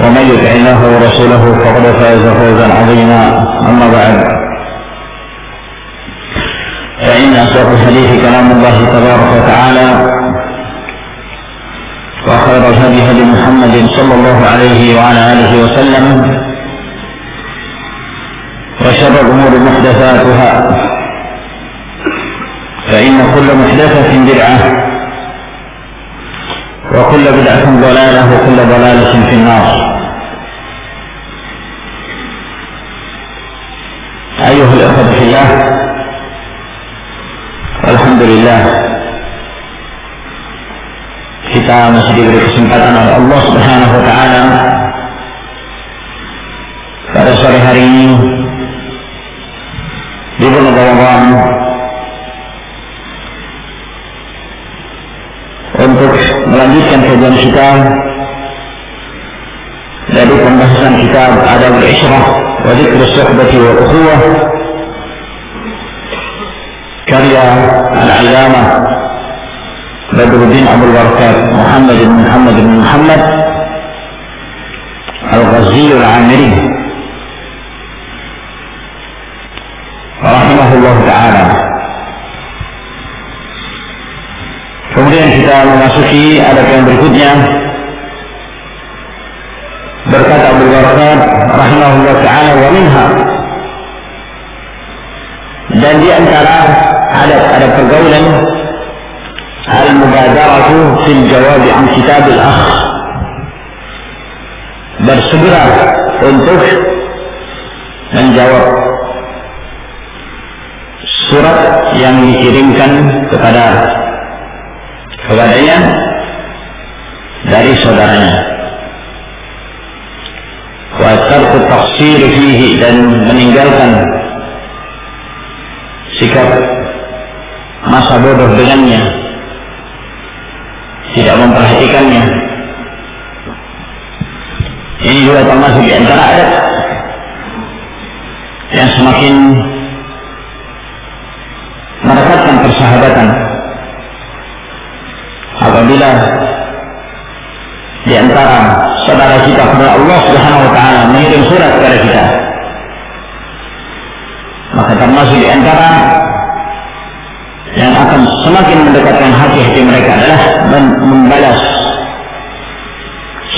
ومن يطع الله ورسوله فقد فاز فوزا عظيما. أما بعد فإن أصدق الحديث كلام الله تبارك وتعالى وخير الهدي هدي محمد صلى الله عليه وعلى آله وسلم وشر الأمور محدثاتها فإن كل محدثة بدعة وكل بدعة ضلالة وكل ضلالة في النار أيها الأخوة في الله الحمد لله kita masih diberi kesempatan oleh Allah Subhanahu wa taala pada sore hari ini di bulan Ramadan melanjutkan kajian kita dari pembahasan kitab Adab al-Ishrah wa Dzikr as-Suhbati wal Ukhuwah karya Al-Allamah Badruddin Abdul Barakat Muhammad bin Muhammad bin Muhammad Al-Ghazi Al-Amiri rahimahullah taala Kemudian kita memasuki adab yang berikutnya. Berkata Abu Barakat rahimahullah taala wa minha dan di antara adab-adab pergaulan al-mubadaratu fil jawab an kitab al-akh bersegera untuk menjawab surat yang dikirimkan kepada kepadanya dari saudaranya. Wa tarku taqsir fihi dan meninggalkan sikap masa bodoh dengannya tidak memperhatikannya ini juga termasuk di antara adat yang semakin merekatkan apabila di antara saudara kita kepada Allah Subhanahu wa taala mengirim surat kepada kita maka termasuk di antara yang akan semakin mendekatkan hati-hati mereka adalah membalas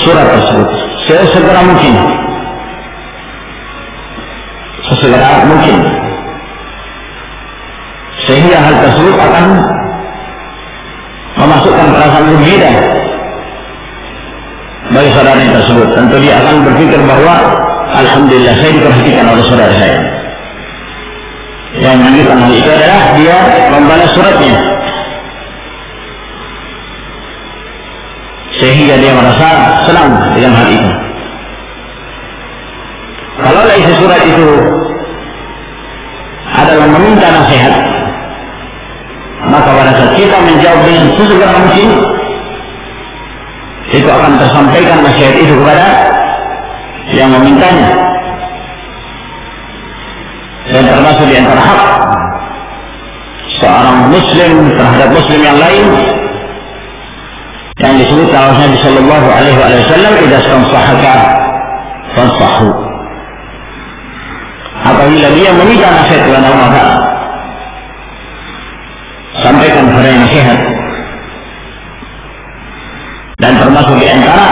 surat tersebut. Sesegera mungkin. Sesegera mungkin. Sehingga hal tersebut akan memasukkan perasaan gembira bagi saudara tersebut. Tentu dia akan berpikir bahwa Alhamdulillah saya diperhatikan oleh saudara saya. Yang menunjukkan hal itu adalah dia membalas suratnya. Sehingga dia merasa senang dengan hal itu. Kalau isi surat itu adalah meminta nasihat, maka pada saat kita menjawab dengan sesegera mungkin itu akan tersampaikan nasihat itu kepada yang memintanya. Dan termasuk di antara hak seorang muslim terhadap muslim yang lain yang disebut oleh Nabi Shallallahu Alaihi Wasallam tidak sahaka fansahu apabila dia meminta nasihat kepada Allah sampaikan kepada yang sehat dan termasuk di antara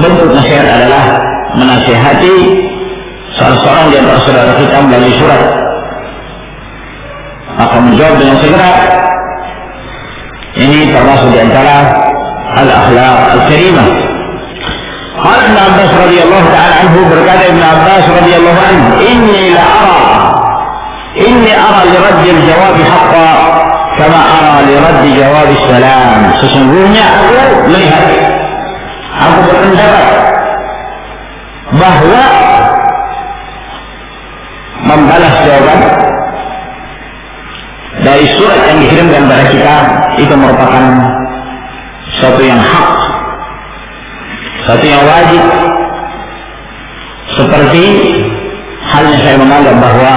bentuk nasihat adalah menasihati salah seorang di antara saudara kita melalui surat. Akan menjawab dengan segera ini termasuk di antara al-akhlaq al-karimah. Qala Ibn Abbas radhiyallahu taala anhu berkata Ibn Abbas radhiyallahu anhu inni la ara إني أرى لرد الجواب حقا كما أرى لرد جواب السلام sesungguhnya aku melihat aku berpendapat bahwa membalas jawaban dari surat yang dikirimkan kepada kita itu merupakan suatu yang hak, suatu yang wajib. Seperti halnya saya menganggap bahwa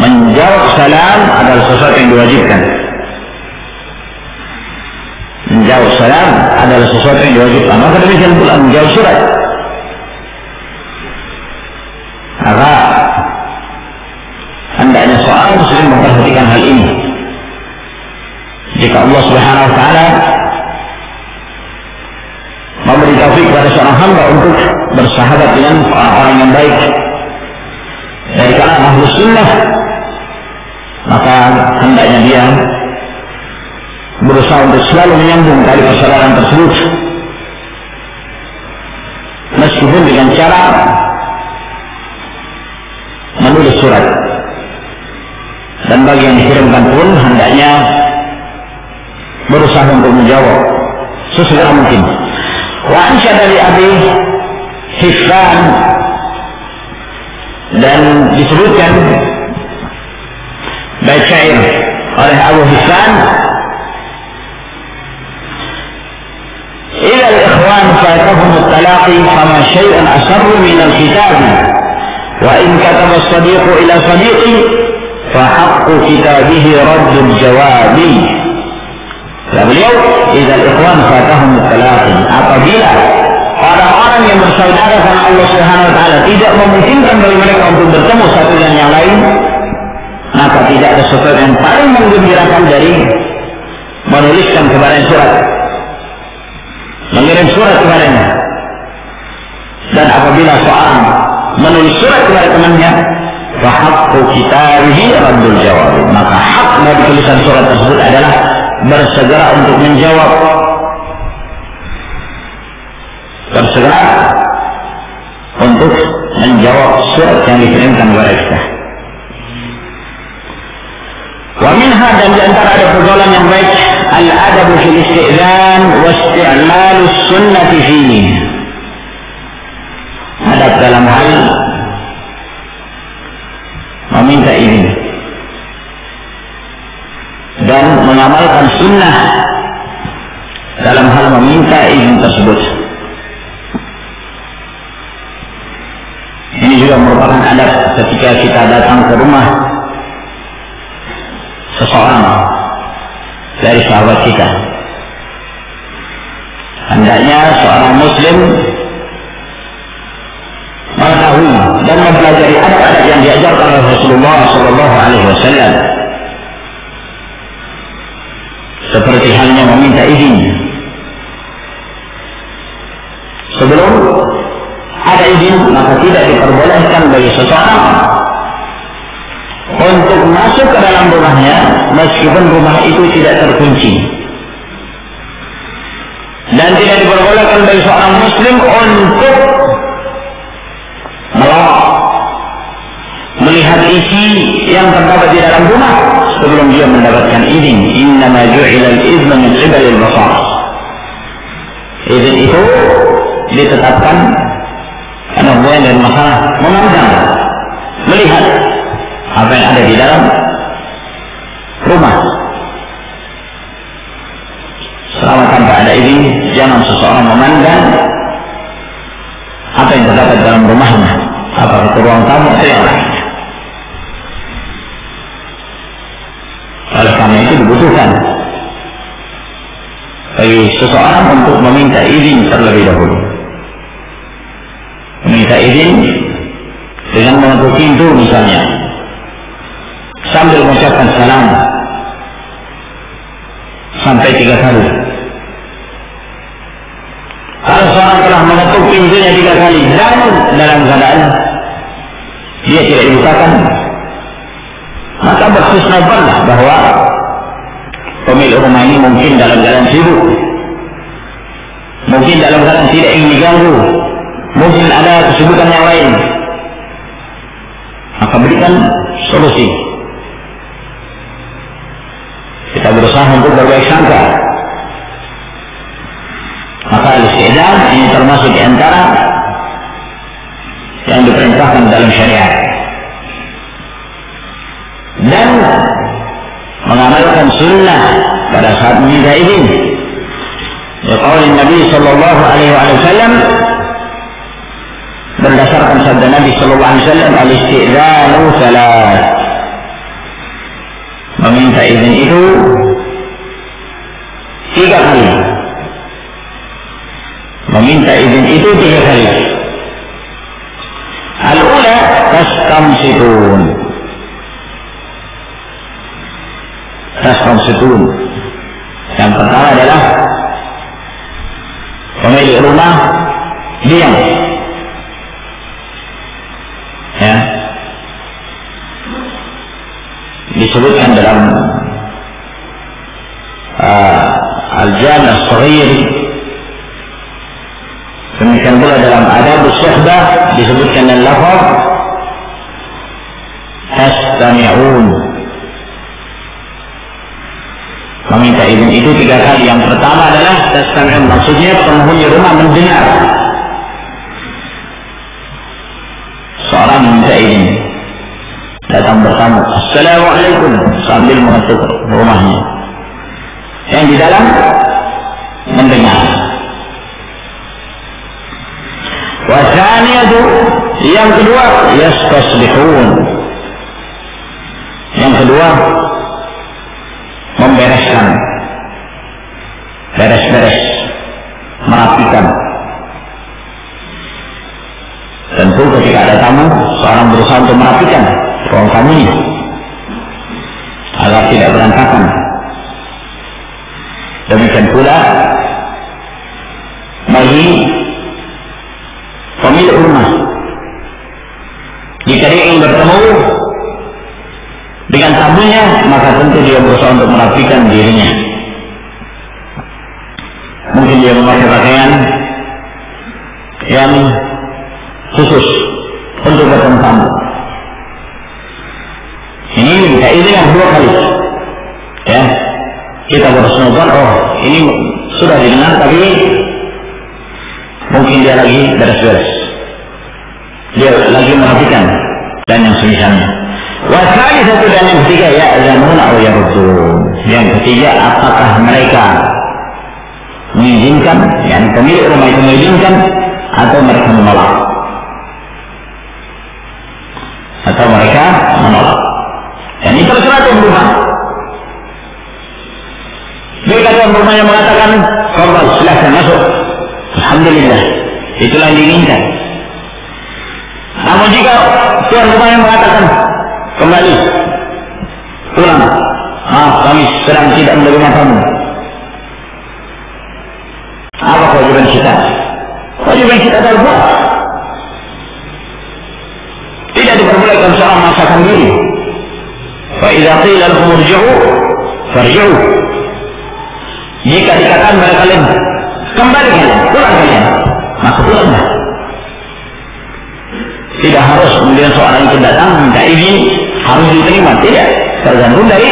menjawab salam adalah sesuatu yang diwajibkan. Menjawab salam adalah sesuatu yang diwajibkan. Maka demikian pula menjawab surat. Maka hendaknya seorang muslim memperhatikan hal ini jika Allah Subhanahu wa taala memberi taufik kepada seorang hamba untuk bersahabat dengan orang-orang yang baik dari kalangan ahlu sunnah maka hendaknya dia berusaha untuk selalu menyambung tali persaudaraan tersebut. Meskipun dengan cara menulis surat. Dan bagi yang dikirimkan pun hendaknya berusaha untuk menjawab sesegera mungkin. Wa ansya dari Abi Hifan. Dan disebutkan bait syair oleh Abu Hifan إلى الإخوان فاتهم التلاقي فما شيء أسر من الكتاب وإن كتب الصديق إلى صديق فحق كتابه رد الجواب Kata beliau, "Idzal ikhwan fatahum talaqi." Apabila orang-orang yang bersaudara sama Allah Subhanahu wa taala tidak memungkinkan bagi mereka untuk bertemu satu dengan yang lain, maka tidak ada sesuatu yang paling menggembirakan dari menuliskan kepada surat. Mengirim surat kepadanya. Dan apabila seorang menulis surat kepada temannya, kita kitabihi raddul jawab. Maka hak dari tulisan surat tersebut adalah bersegera untuk menjawab bersegera untuk menjawab surat yang dikirimkan kepada kita. Wa minha dan di antara ada pergaulan yang baik al-adab fil isti'zan wa isti'mal sunnah fihi. Adab dalam hal meminta izin dan mengamalkan sunnah dalam hal meminta izin tersebut. Ini juga merupakan adab ketika kita datang ke rumah seseorang dari sahabat kita. Hendaknya seorang muslim mengetahui dan mempelajari adab-adab yang diajarkan oleh Rasulullah Sallallahu Alaihi Wasallam seperti halnya meminta izin sebelum ada izin maka tidak diperbolehkan bagi seseorang untuk masuk ke dalam rumahnya meskipun rumah itu tidak terkunci. Dan tidak diperbolehkan bagi seorang muslim untuk melawak melihat isi yang terdapat di dalam rumah sebelum dia mendapatkan izin. Innama ju'ila al-iznu min qibali al-basar. Izin itu ditetapkan karena hubungan dan masalah memandang melihat apa yang ada di dalam rumah selama tanpa ada izin jangan seseorang memandang apa yang terdapat dalam rumahnya, apakah itu ruang tamu atau yang lainnya. Oleh karena itu dibutuhkan bagi seseorang untuk meminta izin terlebih dahulu. Meminta izin dengan mengetuk pintu misalnya sambil mengucapkan salam sampai tiga kali. Kalau seorang telah mengetuk pintunya tiga kali dan dalam keadaan dia tidak dibukakan, maka berkhusnudzonlah bahwa pemilik rumah ini mungkin dalam keadaan sibuk, mungkin dalam keadaan tidak ingin diganggu, mungkin ada kesibukan yang lain. Maka berikan solusi. Kita berusaha untuk berbaik sangka. Maka al-isti'dan ini termasuk di antara yang diperintahkan dalam syariat. Dan mengamalkan sunnah pada saat meminta izin. Ya Nabi sallallahu alaihi wasallam berdasarkan sabda Nabi sallallahu alaihi wasallam al-isti'dzanu salat. Meminta izin itu tiga kali. Meminta izin itu tiga kali. Al-ula tastamsitun. Tastamsitun. Yang pertama adalah pemilik rumah diam. Ya. Disebutkan dalam uh, Al-Jami As-Saghir Demikian pula dalam adab syahbah disebutkan dalam lafaz tastami'un. Meminta izin itu tiga kali. Yang pertama adalah tastami'un. Maksudnya penghuni rumah mendengar. Seorang meminta izin. Datang bertamu. Assalamualaikum. Sambil mengetuk rumahnya. Yang di dalam mendengar. Wasaniyatu yang kedua yastaslihun. Yang kedua membereskan. Beres-beres. Merapikan. Tentu ketika ada tamu, seorang berusaha untuk merapikan ruang tamunya agar tidak berantakan. Demikian pula bagi pemilik rumah. Jika dia ingin bertemu dengan tamunya, maka tentu dia berusaha untuk merapikan dirinya. Kemudian seorang itu datang minta izin harus diterima, tidak. Tergantung dari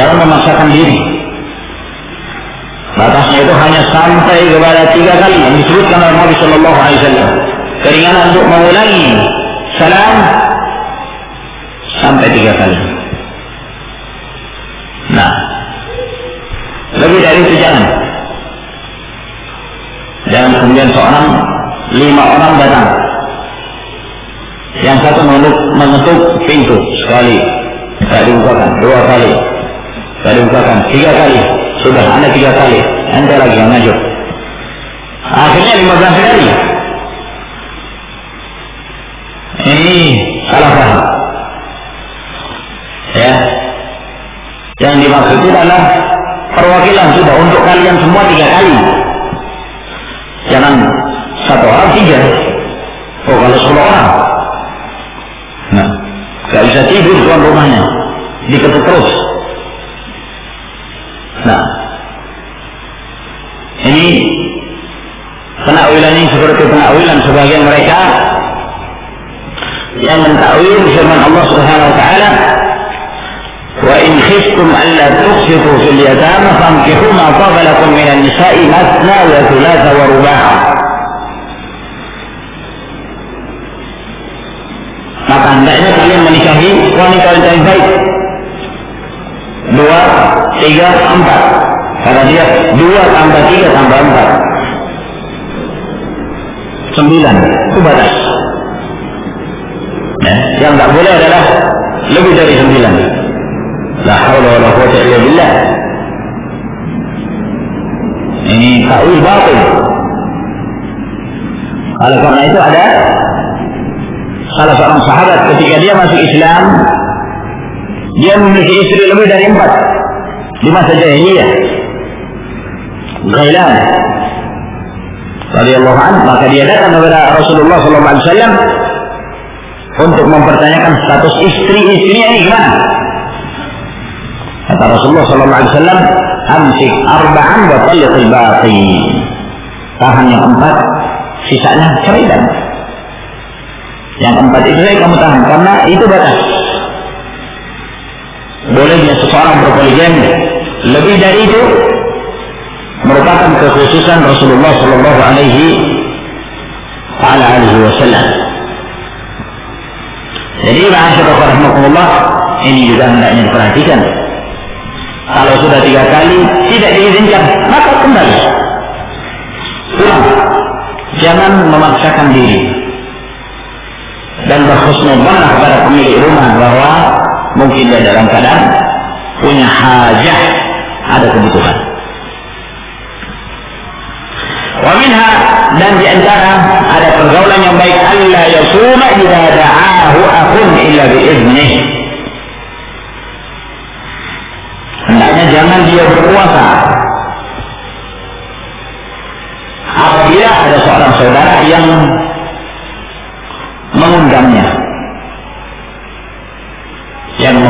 Jangan memaksakan diri. Batasnya itu hanya sampai kepada tiga kali yang disebutkan oleh Nabi Shallallahu Alaihi Wasallam. Keringanan untuk mengulangi salam sampai tiga kali. Nah, lebih dari itu jangan. Dan kemudian seorang lima orang datang. Yang satu mengetuk, mengetuk pintu sekali, tidak dibukakan, dua kali, tidak dibukakan, tiga kali, sudah anda tiga kali, anda lagi yang ngajur. Akhirnya lima belas kali. Ini salah paham. Ya, yang dimaksud itu adalah perwakilan sudah untuk kalian semua tiga kali. Jangan satu orang tiga. Oh kalau sepuluh orang. Nah, gak bisa tidur tuan rumahnya. Diketuk terus. Nah, ini penakwilan ini seperti penakwilan sebagian mereka yang mentakwil firman Allah Subhanahu wa taala وإن خفتم ألا تقسطوا في اليتامى فانكحوا ما طاب لكم من النساء مثنى وثلاث ورباع maka hendaknya kalian menikahi wanita-wanita yang baik dua, tiga, empat. Kata dia dua tambah tiga tambah empat. Sembilan. Itu batas. Ya, yang tak boleh adalah lebih dari sembilan. La haula wala quwwata illa billah. Ini takwil batil. Oleh karena itu ada salah seorang sahabat ketika dia masuk Islam, dia memiliki istri lebih dari empat di masa jahiliyah. Ghailan radhiyallahu anhu maka dia datang kepada Rasulullah sallallahu alaihi wasallam untuk mempertanyakan status istri-istrinya ini gimana? Kata Rasulullah sallallahu alaihi wasallam, "Amsik arba'an wa talliqil baqi." Tahan yang empat, sisanya ceraikan. Yang empat itu saya kamu tahan karena itu batas. Bolehnya seseorang berpoligami lebih dari itu merupakan kekhususan Rasulullah Sallallahu Alaihi Wasallam. Jadi, rahmatullah ini juga hendaknya diperhatikan kalau sudah tiga kali tidak diizinkan, maka kembali. Pulang. Jangan memaksakan diri. Dan berhusnudzonlah pada pemilik rumah bahwa mungkin dia dalam keadaan punya hajah, ada kebutuhan. Waminha dan di antara ada pergaulan yang baik Allah yasuma idza da'ahu akhun illa biiznih. hendaknya jangan dia berpuasa apabila ada seorang saudara yang mengundangnya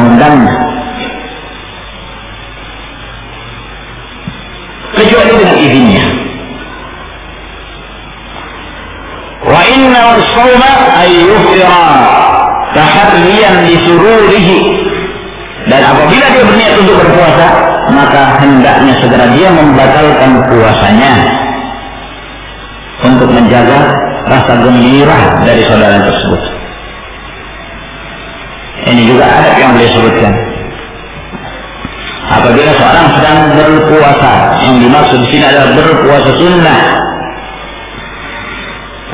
yang mengundangnya kecuali dengan izinnya. Wa inna as-sawma ay yuftira tahriyan li sururihi dan apabila dia berniat untuk berpuasa, maka hendaknya segera dia membatalkan puasanya. Untuk menjaga rasa gembira dari saudara tersebut. Ini juga adab yang boleh sebutkan. Apabila seorang sedang berpuasa, yang dimaksud di sini adalah berpuasa sunnah.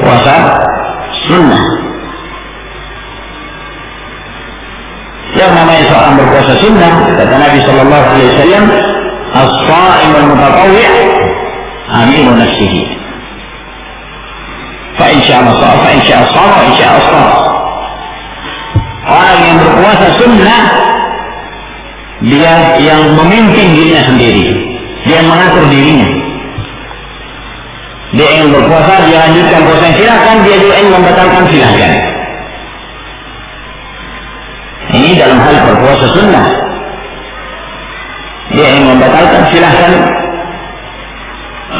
Puasa sunnah. Yang namanya seorang berpuasa sunnah, kata Nabi Shallallahu Alaihi Wasallam, as-saim al-mutatawwi' nafsihi. Fa insya Allah fa insya Allah, fa insya Allah. Orang yang berpuasa sunnah dia yang memimpin dirinya sendiri. Dia yang mengatur dirinya. Dia yang berpuasa dia lanjutkan puasa silakan dia juga yang membatalkan silakan. Ini dalam hal berpuasa sunnah. Dia yang membatalkan silahkan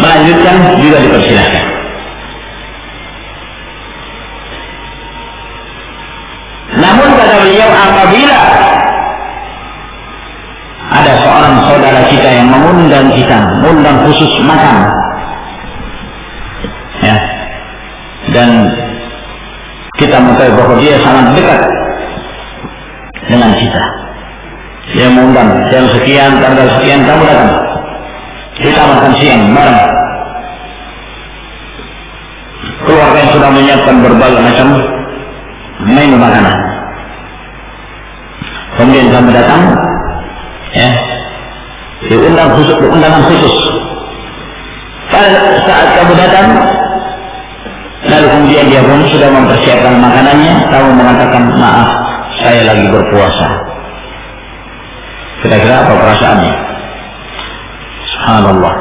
melanjutkan juga dipersilahkan Mengundang jam sekian, tanggal sekian, kamu datang. Kita makan siang bareng. Keluarga yang sudah menyiapkan berbagai macam menu makanan. Kemudian kamu datang, ya diundang khusus undangan khusus pada saat kamu datang lalu kemudian dia pun sudah mempersiapkan makanannya kamu mengatakan maaf saya lagi berpuasa kira-kira apa perasaannya? Subhanallah.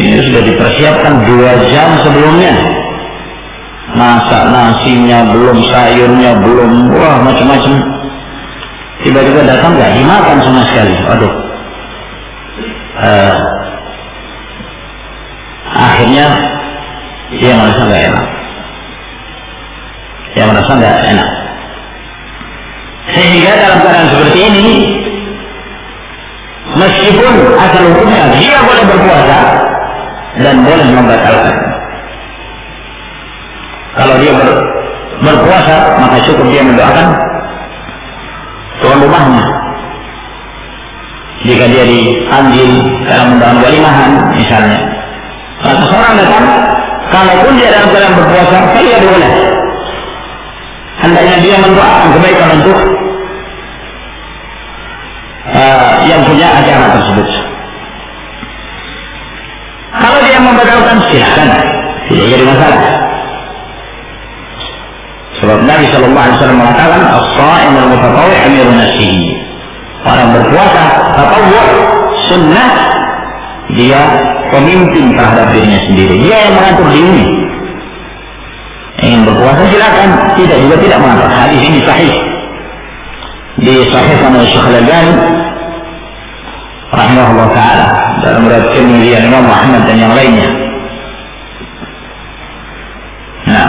Ini sudah dipersiapkan dua jam sebelumnya. Masak nasinya belum sayurnya belum. Wah macam-macam. Tiba-tiba datang nggak dimakan sama sekali. Aduh. Uh, akhirnya dia merasa nggak enak. Dia merasa nggak enak. Sehingga dalam keadaan seperti ini meskipun asal hukumnya dia boleh berpuasa dan boleh membatalkan kalau dia ber, berpuasa maka cukup dia mendoakan tuan rumahnya. Jika dia dipanggil dalam undangan walimahan misalnya. Kalau seseorang datang, kalaupun dia dalam keadaan berpuasa, saya boleh. Hendaknya dia mendoakan kebaikan untuk uh, yang punya acara membatalkan silahkan, tidak jadi masalah. Sebab Nabi Shallallahu Alaihi Wasallam mengatakan, "As-sa'im al-mutatawwi' amirun nafsihi." Orang berpuasa tatawwu sunnah dia pemimpin terhadap dirinya sendiri. Dia yang mengatur dirinya. Ingin berpuasa silakan, tidak juga tidak mengatur. Hadis ini sahih. Di sahih sama Syekh Al-Albani rahimahullah taala dalam riwayat kemuliaan Imam Muhammad dan yang lainnya. Nah,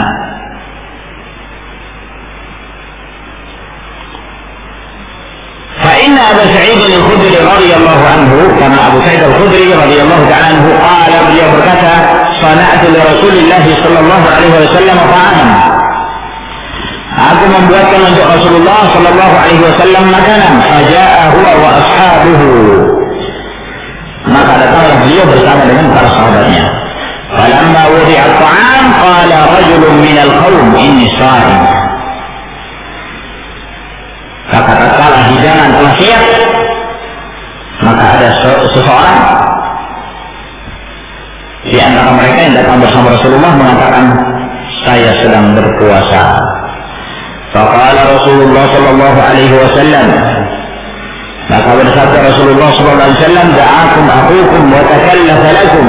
فإن أبا سعيد الخدري رضي الله عنه كما أبو سعيد الخدري رضي الله تعالى عنه قال beliau berkata صنعت لرسول الله صلى الله عليه وسلم طعاما Aku membuatkan untuk Rasulullah Sallallahu Alaihi Wasallam makanan. Faja'a huwa wa ashabuhu. Maka datanglah beliau bersama dengan para sahabatnya. Falamma wudi'a ta'am qala rajulun minal qawm inni sha'im. Maka tatkala hidangan telah siap, maka ada seseorang di antara mereka yang datang bersama Rasulullah mengatakan, saya sedang berpuasa. Faqala Rasulullah sallallahu alaihi wasallam maka bersabda Rasulullah wasallam da'akum akukum wa takallafa lakum.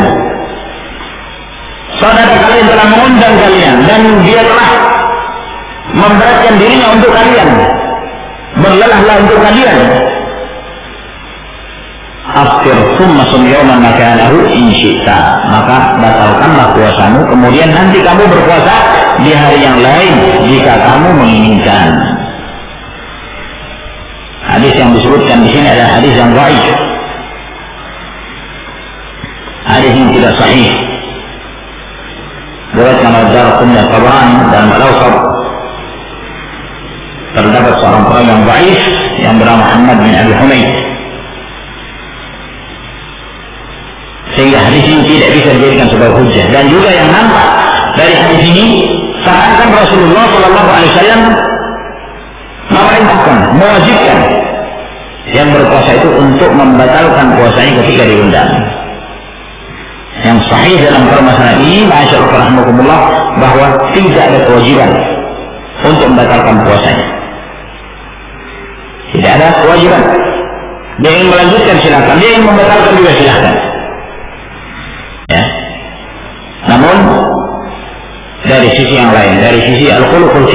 Saudara kalian telah mengundang kalian dan dia telah memberatkan dirinya untuk kalian berlelahlah untuk kalian. Aftir summa sum yawman makanahu insyita maka batalkanlah puasamu. Kemudian nanti kamu berpuasa di hari yang lain jika kamu menginginkan hadis yang disebutkan di sini adalah hadis yang baik. Sahih. Diriwayatkan oleh Darqutni Tabrani dan Al-Awsat terdapat seorang perawi yang baik yang bernama Muhammad bin Abi Humaid. Sehingga hadis ini tidak bisa dijadikan sebagai hujah. Dan juga yang nampak dari hadis ini seakan Rasulullah Shallallahu Alaihi Wasallam memerintahkan, mewajibkan yang berpuasa itu untuk membatalkan puasanya ketika diundang. Yang sahih dalam permasalahan ini, masyaallah bahwa tidak ada kewajiban untuk membatalkan puasanya. Tidak ada kewajiban. Dia ingin melanjutkan silakan, dia ingin membatalkan juga silakan. Ya. Namun dari sisi yang lain, dari sisi al-khuluqul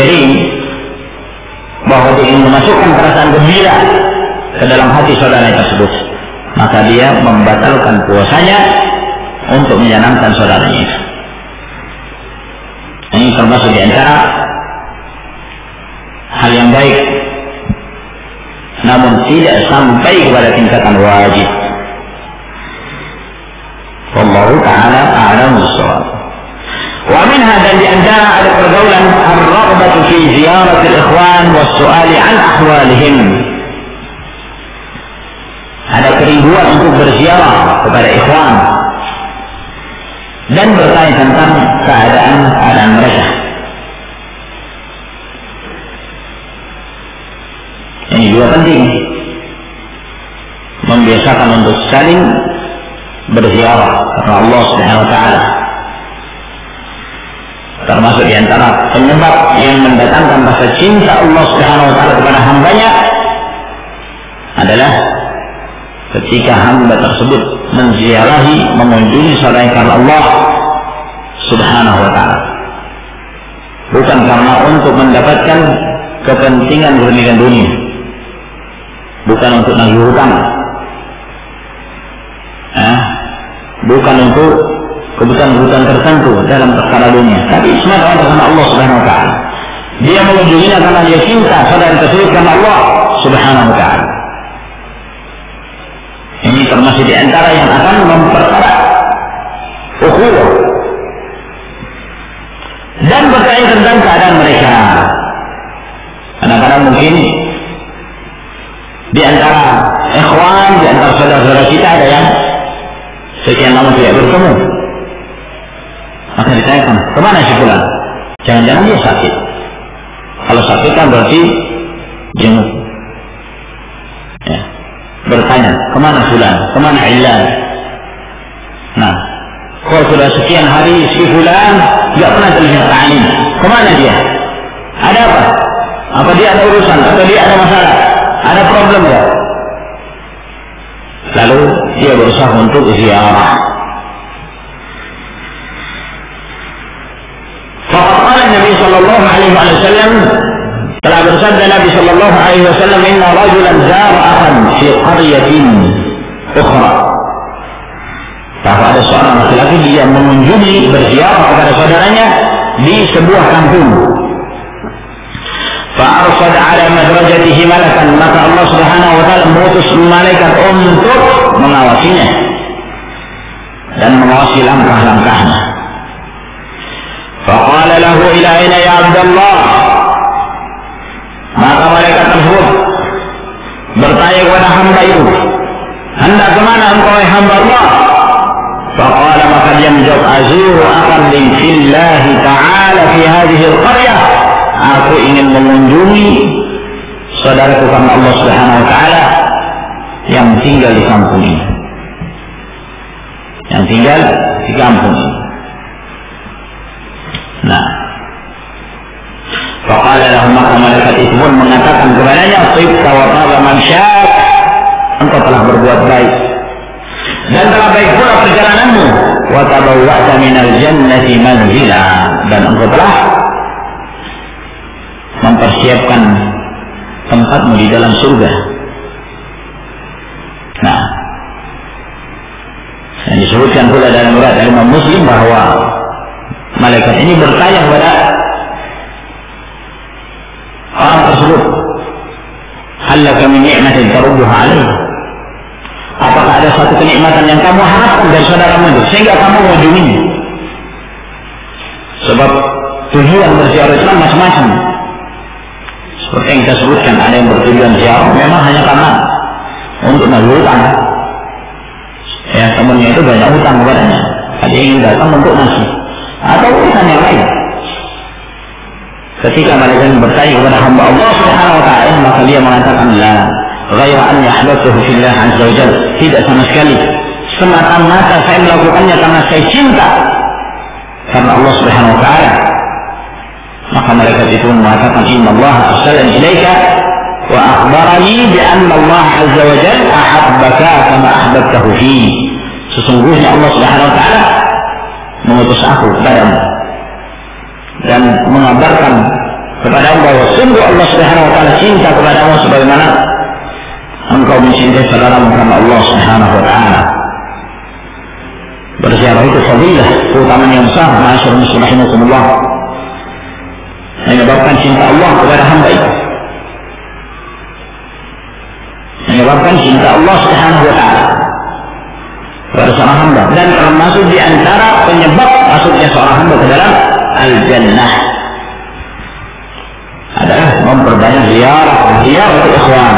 bahwa dia ingin memasukkan perasaan gembira ke dalam hati saudara tersebut, maka dia membatalkan puasanya untuk menyenangkan saudaranya. Ini termasuk di antara hal yang baik namun tidak sampai kepada tingkatan wajib. Wallahu taala a'lamu. Wa minha dan di antara ada pergaulan ziyarat al-ikhwan was su'ali an ahwalihim. Ada kerinduan untuk berziarah kepada ikhwan dan bertanya tentang keadaan keadaan mereka. Ini juga penting membiasakan untuk saling berziarah karena Allah Subhanahu wa taala termasuk di antara penyebab yang mendatangkan rasa cinta Allah Subhanahu wa taala kepada hambanya adalah ketika hamba tersebut menziarahi mengunjungi saudara Allah Subhanahu wa taala. Bukan karena untuk mendapatkan kepentingan kepentingan dunia. Bukan untuk nagih hutang. Eh, bukan untuk kebutuhan-kebutuhan tertentu dalam perkara dunia. Tapi semata karena Allah subhanahu wa ta'ala. Dia mengunjunginya karena dia cinta saudara tersebut karena Allah subhanahu wa ta'ala. Ini termasuk di antara yang akan mempererat ukhuwah dan bertanya tentang keadaan mereka. Kadang-kadang mungkin di antara ikhwan, di antara saudara-saudara kita ada yang sekian lama tidak bertemu. Maka ditanyakan, ke mana si fulan? Jangan-jangan dia sakit. Kalau sakit kan berarti jenguk. Ya. Bertanya, ke mana fulan? Ke mana ilan? Nah, kalau sudah sekian hari si fulan tidak pernah terlihat ta'lim. Ke mana dia? Ada apa? Apa dia ada urusan? Atau dia ada masalah? Ada problem nggak? Lalu dia berusaha untuk ziarah. Faqala Nabi sallallahu alaihi wasallam telah bersabda Nabi sallallahu alaihi wasallam inna rajulan zara fi qaryatin ukhra. Bahwa ada seorang laki-laki dia mengunjungi berziarah kepada saudaranya di sebuah kampung. Fa'arsad ala madrajatihi malakan maka Allah subhanahu wa ta'ala mengutus malaikat untuk mengawasinya dan mengawasi langkah-langkahnya. Faqala lahu ila aina ya Abdullah maka malaikat tersebut bertanya kepada hamba itu hendak ke mana engkau wahai hamba Allah Faqala maka dia menjawab azuru akan li fillahi ta'ala fi hadhihi al-qaryah aku ingin mengunjungi saudaraku karena Allah Subhanahu wa taala yang tinggal di kampung ini. Yang tinggal di kampung ini. Nah, Faqala lahu maka malaikat itu pun mengatakan kepadanya, "Tibta wa taba Engkau telah berbuat baik. Dan telah baik pula perjalananmu. Wa tabawwa'ta minal jannati manzila. Dan engkau telah mempersiapkan tempatmu di dalam surga. Nah, yang disebutkan pula dalam surat Imam Muslim bahwa malaikat ini bertanya kepada "Halaka min ni'matin tarudduha alaih?" Apakah ada satu kenikmatan yang kamu harapkan dari saudaramu itu sehingga kamu mengunjunginya? Sebab tujuan berziarah Islam macam-macam. Seperti yang kita sebutkan, ada yang bertujuan ziarah memang hanya karena untuk utang. Ya, temannya itu banyak utang kepadanya. Ada yang datang untuk nasi atau urusan yang lain. Ketika mereka bertanya kepada hamba Allah Subhanahu wa taala, maka dia mengatakan la ghaira an yahbatuhu fillah azza wa Tidak sama sekali semata-mata saya melakukannya karena saya cinta karena Allah Subhanahu wa taala. Maka mereka itu mengatakan inna Allah arsalani ilaika wa akhbarani bi anna Allah azza wa jalla ahabbaka kama ahbabtahu fi. Sesungguhnya Allah Subhanahu wa taala mengutus aku kepadamu dan mengabarkan kepada Allah bahwa sungguh Allah Subhanahu wa taala cinta kepadamu sebagaimana engkau mencintai saudaramu karena Allah Subhanahu wa taala. Berziarah itu fadilah, keutamaan yang besar, masyarakat muslim rahimakumullah. Menyebabkan cinta Allah kepada hamba itu. Menyebabkan cinta Allah Subhanahu wa taala kepada seorang hamba dan termasuk di antara penyebab masuknya seorang hamba ke dalam al-jannah adalah memperbanyak ziarah ziarah ikhwan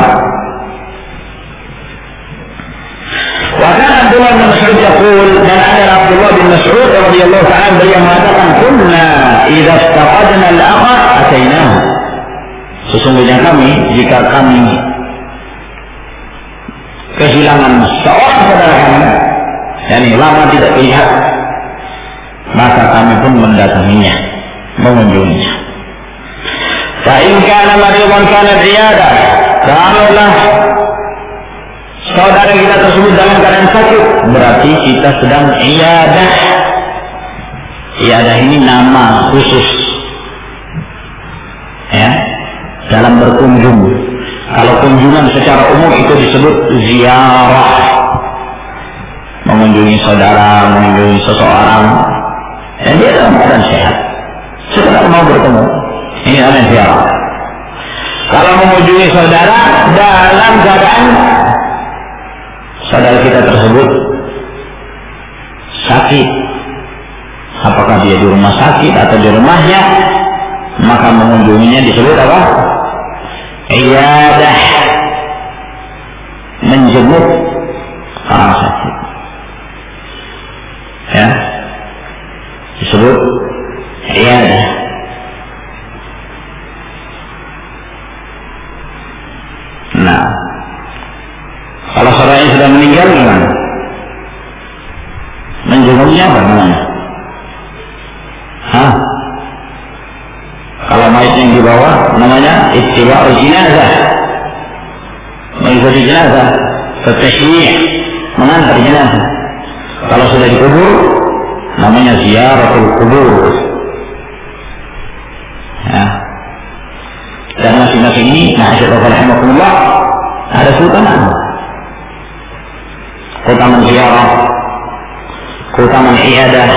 وكان عبد الله بن مسعود يقول dan ada Abdullah bin Mas'ud radhiyallahu ta'ala beliau mengatakan kunna idza istaqadna al-akha atainahu sesungguhnya kami jika kami kehilangan seorang saudara kami yakni lama tidak terlihat maka kami pun mendatanginya mengunjunginya. Fa'in kana maridan kana iyadah kalaulah saudara kita tersebut dalam keadaan sakit. Berarti kita sedang iyadah iyadah ini nama khusus. Ya dalam berkunjung. Kalau kunjungan secara umum itu disebut ziarah mengunjungi saudara mengunjungi seseorang dan dia dalam keadaan sehat. Sekedar mau bertemu ini namanya ziarah kalau mengunjungi saudara dalam keadaan saudara kita tersebut sakit apakah dia di rumah sakit atau di rumahnya maka mengunjunginya disebut apa? Iyadah. Menjenguk orang sakit ya disebut iyadah nah kalau saudaranya sudah meninggal gimana? Menjenguknya apa namanya? Hah? Kalau mayat yang dibawa namanya ittiba'ul jenazah. Mengikuti jenazah, tertasyih, mengantar jenazah. Kalau sudah dikubur namanya ziaratul kubur. Ya. Dan masing-masing ini, nah, rahimahullah ada sultanan keutamaan ziarah, keutamaan ibadah,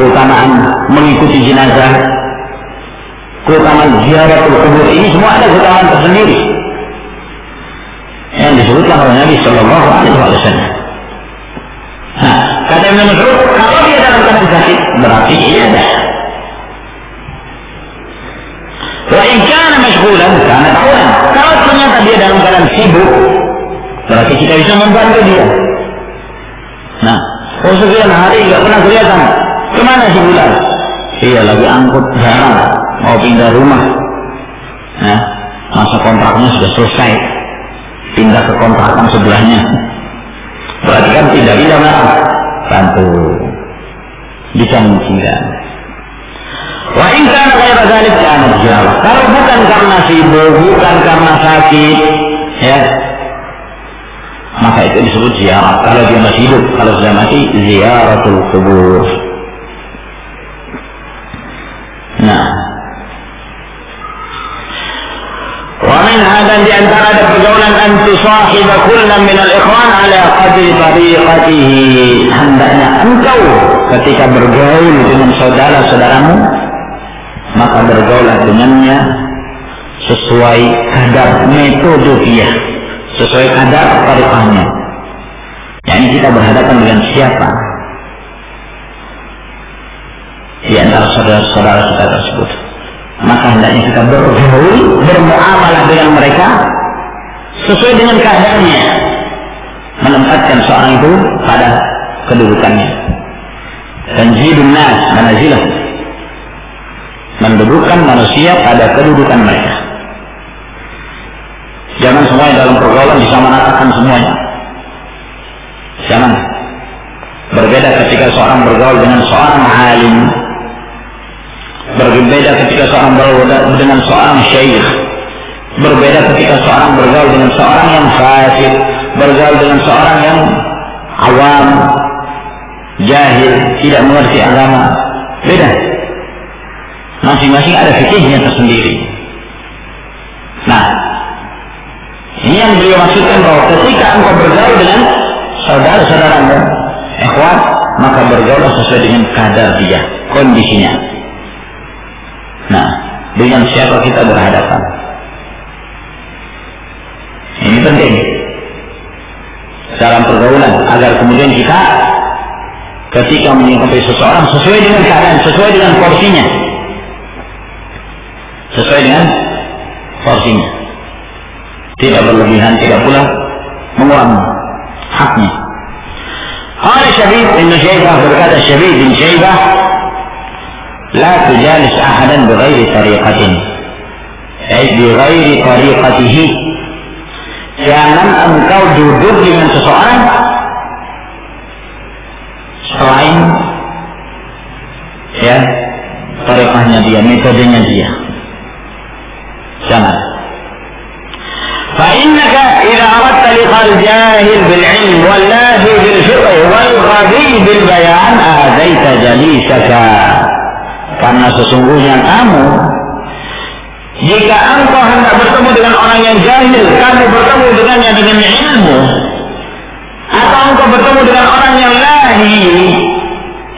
keutamaan mengikuti jenazah, keutamaan ziarah kubur ini semua ada keutamaan tersendiri yang disebutkan oleh Nabi Shallallahu Alaihi Wasallam. Nah, kata Ibn Mas'ud, kalau dia dalam keadaan sakit, berarti ibadah. Wa in kana kana ta'awan. Kalau ternyata dia dalam keadaan sibuk, Berarti kita bisa membantu dia. Nah, oh sekian hari nggak pernah kelihatan. Ke mana si bulan? Iya lagi angkut barang, mau pindah rumah. Nah, masa kontraknya sudah selesai. Pindah ke kontrakan sebelahnya. Berarti kan tidak bisa marah bantu bisa mencegah Wa in kana ghaira jangan kana Kalau bukan karena sibuk, bukan karena sakit, ya. Maka itu disebut ziarah. Kalau dia masih hidup, kalau sudah mati ziaratul kubur. Nah. wamin hadan di antara pergaulan an tusahib kullam min al-ikhwan ala qadri tariqatihi hendaknya engkau ketika bergaul dengan saudara-saudaramu maka bergaulah dengannya sesuai kadar metode dia sesuai kadar tarifahnya. Yani kita berhadapan dengan siapa di antara saudara-saudara kita tersebut. Maka hendaknya kita bergaul, bermuamalah dengan mereka sesuai dengan keadaannya. Menempatkan seorang itu pada kedudukannya. Dan jidun nas manazilah. Mendudukkan manusia pada kedudukan mereka. Jangan semuanya dalam pergaulan disamanatakan semuanya. Jangan. Berbeda ketika seorang bergaul dengan seorang alim. Berbeda ketika seorang bergaul dengan seorang syekh. Berbeda ketika seorang bergaul dengan seorang yang fasik. Bergaul dengan seorang yang awam. Jahil. Tidak mengerti agama. Beda. Masing-masing ada fikihnya tersendiri. Nah, ini yang beliau maksudkan bahwa ketika engkau bergaul dengan saudara-saudaramu, ikhwan, maka bergaul sesuai dengan kadar dia, kondisinya. Nah, dengan siapa kita berhadapan? Ini penting dalam pergaulan agar kemudian kita ketika menyikapi seseorang sesuai dengan keadaan, sesuai dengan porsinya, sesuai dengan porsinya tidak berlebihan, tidak pula mengurangi haknya. قال شبيب بن شيبة berkata شبيب بن شيبة لا تجالس أحدا بغير طريقة أي بغير طريقته jangan engkau duduk dengan seseorang selain ya tarikahnya dia, metodenya dia. Jangan. فإنك إذا أردت لقاء الجاهل بالعلم واللاهي بالفقه والغبي بالبيان آذيت جليسك karena sesungguhnya kamu jika engkau hendak bertemu dengan orang yang jahil kamu bertemu dengannya dengan ilmu atau engkau bertemu dengan orang yang lahi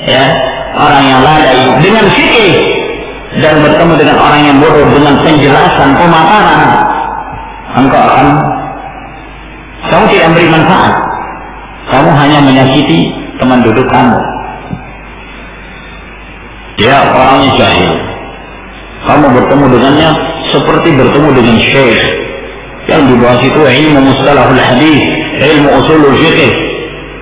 ya orang yang lalai dengan fikih dan bertemu dengan orang yang bodoh dengan penjelasan pemaparan engkau akan kamu tidak memberi manfaat. Kamu hanya menyakiti teman duduk kamu. Dia orangnya jahil. Kamu bertemu dengannya seperti bertemu dengan syekh yang dibahas itu ilmu mustalahul hadis, ilmu usulul fiqh.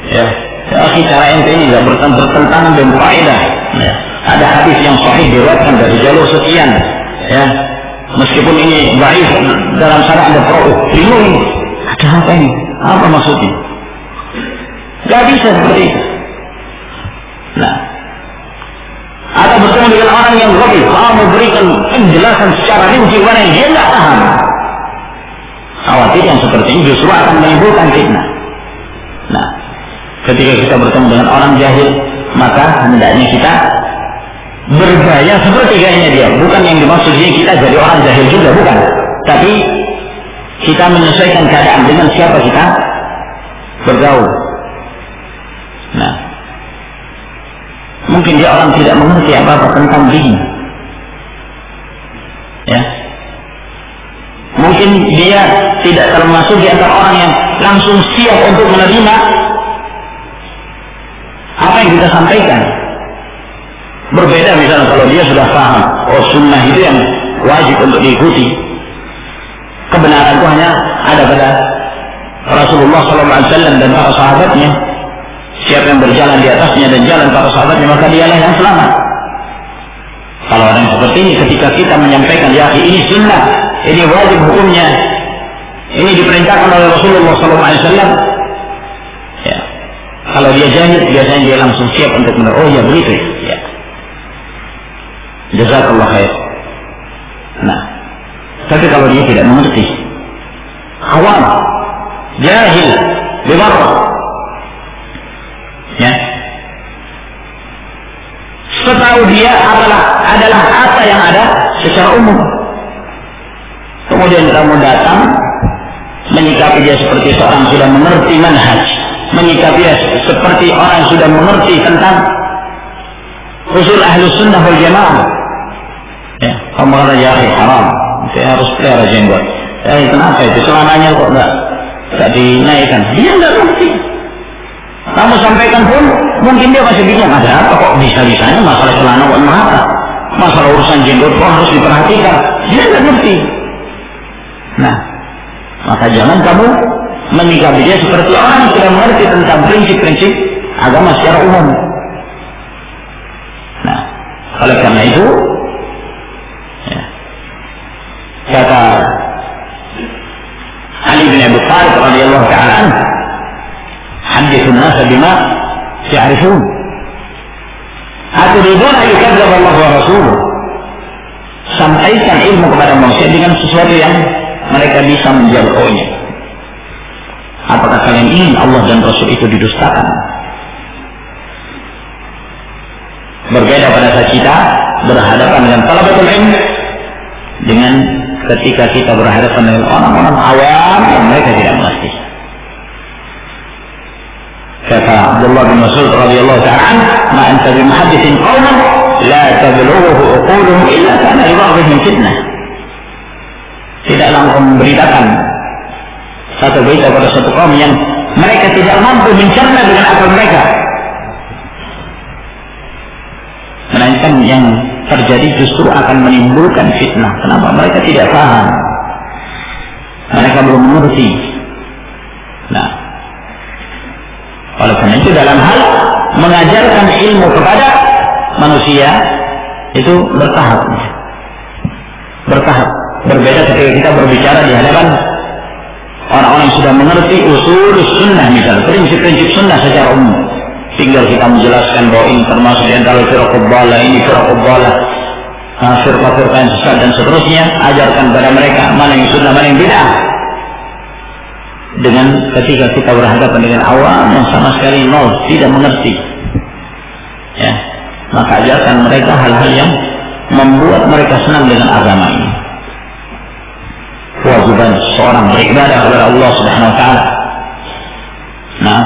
Ya, ya cara ente ini tidak bertentangan dengan faedah. Ya. Ada hadis yang sahih diriwayatkan dari jalur sekian. Ya, Meskipun ini baik dalam sana ada pro, bingung. Ada apa ini? Apa maksudnya? Gak bisa seperti itu. Nah, atau bertemu dengan orang yang lebih kamu berikan penjelasan secara rinci mana yang dia tidak paham. Khawatir yang seperti ini justru akan menimbulkan fitnah. Nah, ketika kita bertemu dengan orang jahil, maka hendaknya kita bergaya seperti gayanya dia. Bukan yang dimaksud dia kita jadi orang jahil juga, bukan. Tapi kita menyesuaikan keadaan dengan siapa kita bergaul. Nah, mungkin dia orang tidak mengerti apa-apa tentang dini. Ya. Mungkin dia tidak termasuk di antara orang yang langsung siap untuk menerima apa yang kita sampaikan. Berbeda misalnya kalau dia sudah paham, oh sunnah itu yang wajib untuk diikuti. Kebenaran itu hanya ada pada Rasulullah SAW dan para sahabatnya. Siapa yang berjalan di atasnya dan jalan para sahabatnya maka dialah yang selamat. Kalau yang seperti ini ketika kita menyampaikan ya ini sunnah, ini wajib hukumnya, ini diperintahkan oleh Rasulullah SAW. Ya. Kalau dia jahil biasanya dia langsung siap untuk menerima. Oh ya begitu ya. Jazakallah khair. Nah, tapi kalau dia tidak mengerti, awam, jahil, bimarrah, ya, setahu dia adalah adalah apa yang ada secara umum. Kemudian kamu datang menyikapi dia seperti seorang sudah mengerti manhaj, menyikapi dia seperti orang sudah mengerti tentang usul ahlu sunnah wal jamaah Ya, kamu kata ya haram. Saya harus pelihara jenggot. Eh kenapa itu celananya kok enggak nggak dinaikkan. Dia nggak ngerti. Kamu sampaikan pun mungkin dia masih bingung ada apa kok bisa-bisanya masalah celana kok mata. Masalah urusan jenggot kok harus diperhatikan. Dia nggak ngerti. Nah, maka jangan kamu menyikapi dia seperti orang yang tidak mengerti tentang prinsip-prinsip agama secara umum. Nah, oleh karena itu, ya, kata Ali bin Abi Thalib radhiyallahu taala "Hadithun nas bima ya'rifun." Aturiduna yukadzdzab Allah wa Rasuluh. Sampaikan ilmu kepada manusia dengan sesuatu yang mereka bisa menjangkaunya. Apakah kalian ingin Allah dan Rasul itu didustakan? Berbeda pada saat kita berhadapan dengan talabatul ilm dengan ketika kita berhadapan dengan orang-orang awam yang mereka tidak mengerti. Kata Abdullah bin Mas'ud radhiyallahu ta'ala "Ma anta bi muhaddithin qauman la tablughu uquluhum illa kana li fitnah." Tidaklah engkau memberitakan satu berita pada satu kaum yang mereka tidak mampu mencerna dengan akal mereka. Melainkan yang terjadi justru akan menimbulkan fitnah. Kenapa? Mereka tidak paham. Mereka belum mengerti. Nah, oleh karena itu dalam hal mengajarkan ilmu kepada manusia itu bertahap. Bertahap. Berbeda ketika kita berbicara di hadapan orang-orang yang sudah mengerti usul sunnah misalnya, prinsip-prinsip sunnah secara umum tinggal kita menjelaskan bahwa ini termasuk di antara firqah ini nah, firqah-firqah yang sesat dan seterusnya ajarkan kepada mereka mana yang sunnah mana yang bid'ah dengan ketika kita berhadapan dengan awam yang sama sekali nol tidak mengerti. Ya. Maka ajarkan mereka hal-hal yang membuat mereka senang dengan agama ini. Kewajiban seorang beribadah kepada Allah Subhanahu wa taala. Nah.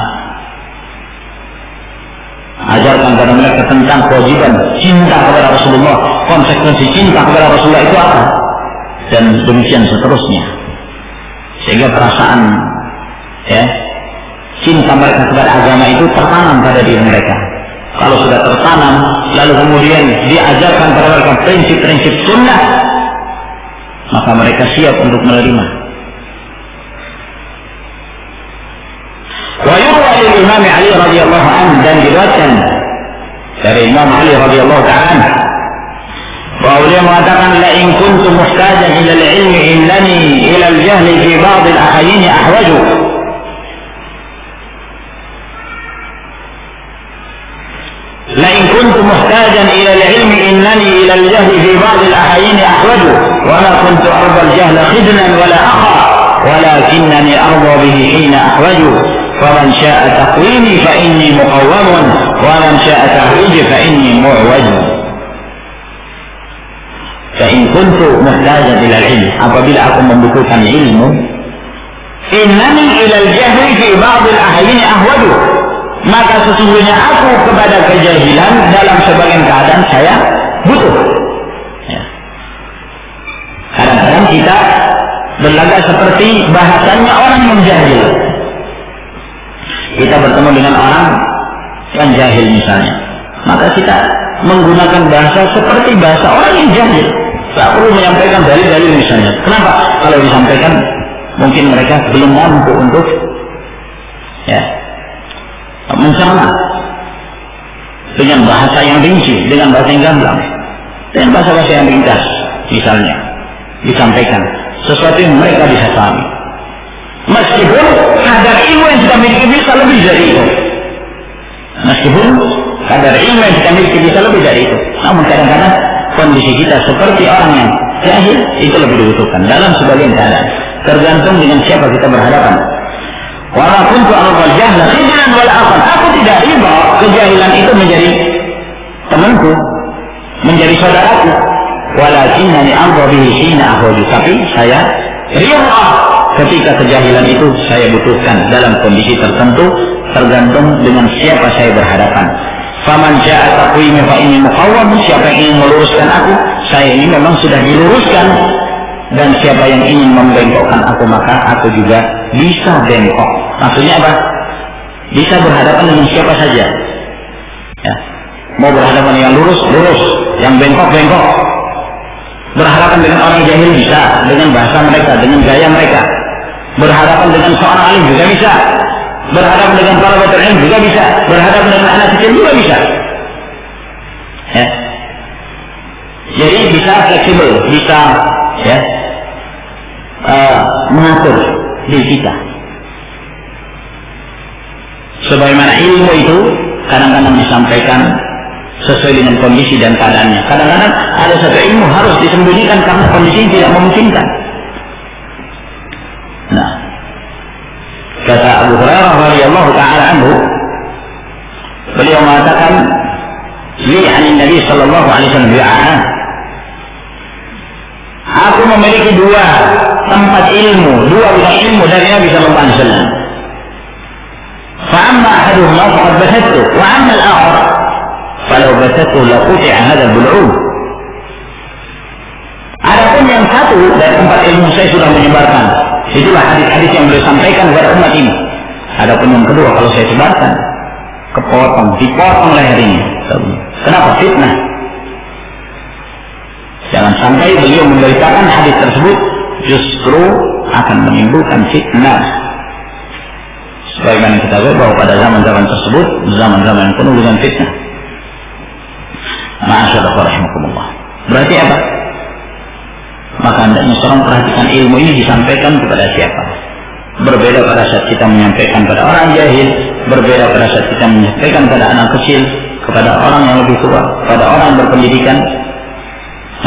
Ajarkan kepada mereka tentang kewajiban cinta kepada Rasulullah. Konsekuensi cinta kepada Rasulullah itu apa? Dan demikian seterusnya. Sehingga perasaan ya. Cinta mereka kepada agama itu tertanam pada diri mereka. Kalau sudah tertanam lalu kemudian diajarkan pada mereka prinsip-prinsip sunnah maka mereka siap untuk menerima. Wa Imam Ali radhiyallahu anhu dan diriwayatkan dari Imam Ali radhiyallahu ta'ala bahwa beliau mengatakan la in kuntu muhtajan ila al-ilmi illani ila al-jahli fi ba'd al-ahayini ahwaju. كنت محتاجا إلى العلم إنني إلى الجهل في بعض الأحايين احوج وما كنت أرضى الجهل خدنا ولا أخا ولكنني أرضى به حين احوج فمن شاء تقويمي فإني مقوم ومن شاء تهويجي فإني معوج. فإن كنت محتاجا إلى العلم apabila aku membutuhkan ilmu innani ila al-jahli fi ba'd al-ahyin ahwadu maka sesungguhnya aku kepada kejahilan dalam sebagian keadaan saya butuh. Ya. kadang-kadang kita berlagak seperti bahasanya orang yang jahil. Kita bertemu dengan orang yang jahil misalnya. Maka kita menggunakan bahasa seperti bahasa orang yang jahil. Tak perlu menyampaikan dalil-dalil misalnya. Kenapa? Kalau disampaikan mungkin mereka belum mampu untuk ya mencerna dengan bahasa yang rinci dengan bahasa yang gamblang dengan bahasa-bahasa yang ringkas misalnya disampaikan sesuatu yang mereka bisa pahami Meskipun kadar ilmu yang kita miliki bisa lebih dari itu. Meskipun kadar ilmu yang kita miliki bisa lebih dari itu. Namun kadang-kadang kondisi kita seperti orang yang jahil itu lebih dibutuhkan dalam sebagian keadaan. Tergantung dengan siapa kita berhadapan. Walaupun tu al jahla khidran wal akhar. Aku tidak riba kejahilan itu menjadi temanku, menjadi saudaraku. Walakinnani amra bihi hina ahwaju. Tapi saya riba ketika kejahilan itu saya butuhkan dalam kondisi tertentu tergantung dengan siapa saya berhadapan. Faman ja'a taqwimi fa ini muqawwam, siapa yang ingin meluruskan aku, saya ini memang sudah diluruskan dan siapa yang ingin membengkokkan aku maka aku juga bisa bengkok. Maksudnya apa? Bisa berhadapan dengan siapa saja. Ya. Mau berhadapan yang lurus, lurus. Yang bengkok, bengkok. Berhadapan dengan orang jahil bisa, dengan bahasa mereka, dengan gaya mereka. Berhadapan dengan seorang alim juga bisa. Berhadapan dengan para ilmu juga bisa. Berhadapan dengan anak kecil juga bisa. Ya. Jadi bisa fleksibel, bisa ya uh, mengatur diri kita. Sebagaimana ilmu itu kadang-kadang disampaikan sesuai dengan kondisi dan keadaannya. Kadang-kadang ada satu ilmu harus disembunyikan karena kondisi tidak memungkinkan. Nah, kata Abu Hurairah radhiyallahu taala anhu, beliau mengatakan, "Li an Nabi sallallahu alaihi wasallam Aku memiliki dua tempat ilmu, dua bidang ilmu dari Nabi sallallahu alaihi wasallam. فأما أحدهما فقد بثته وأما الآخر فلو بثته لقطع هذا البلعوم Adapun yang satu dari tempat ilmu saya sudah menyebarkan. Itulah hadis-hadis yang beliau sampaikan kepada umat ini. Adapun yang kedua kalau saya sebarkan, kepotong, dipotong leher ini. Kenapa fitnah? Jangan sampai beliau memberitakan hadis tersebut justru akan menimbulkan fitnah. Sebagaimana kita tahu bahwa pada zaman-zaman tersebut zaman-zaman yang penuh dengan fitnah. Ma'asyarakat. Berarti apa? Maka hendaknya seorang perhatikan ilmu ini disampaikan kepada siapa. Berbeda pada saat kita menyampaikan pada orang jahil, berbeda pada saat kita menyampaikan pada anak kecil, kepada orang yang lebih tua, pada orang berpendidikan,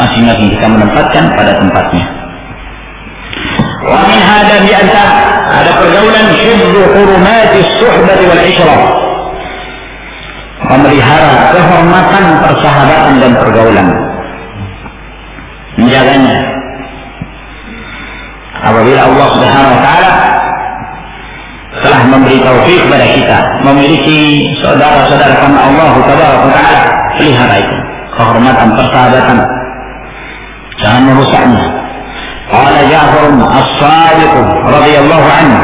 masing-masing kita menempatkan pada tempatnya. Wa min di ada pergaulan hifdzu hurumati suhbati wal isyrah. Memelihara kehormatan persahabatan dan pergaulan. Menjaganya. Apabila Allah Subhanahu wa taala telah memberi taufik kepada kita memiliki saudara-saudara karena Allah Taala pelihara itu kehormatan persahabatan jangan merusaknya Qala Ja'far as-Sadiq radhiyallahu anhu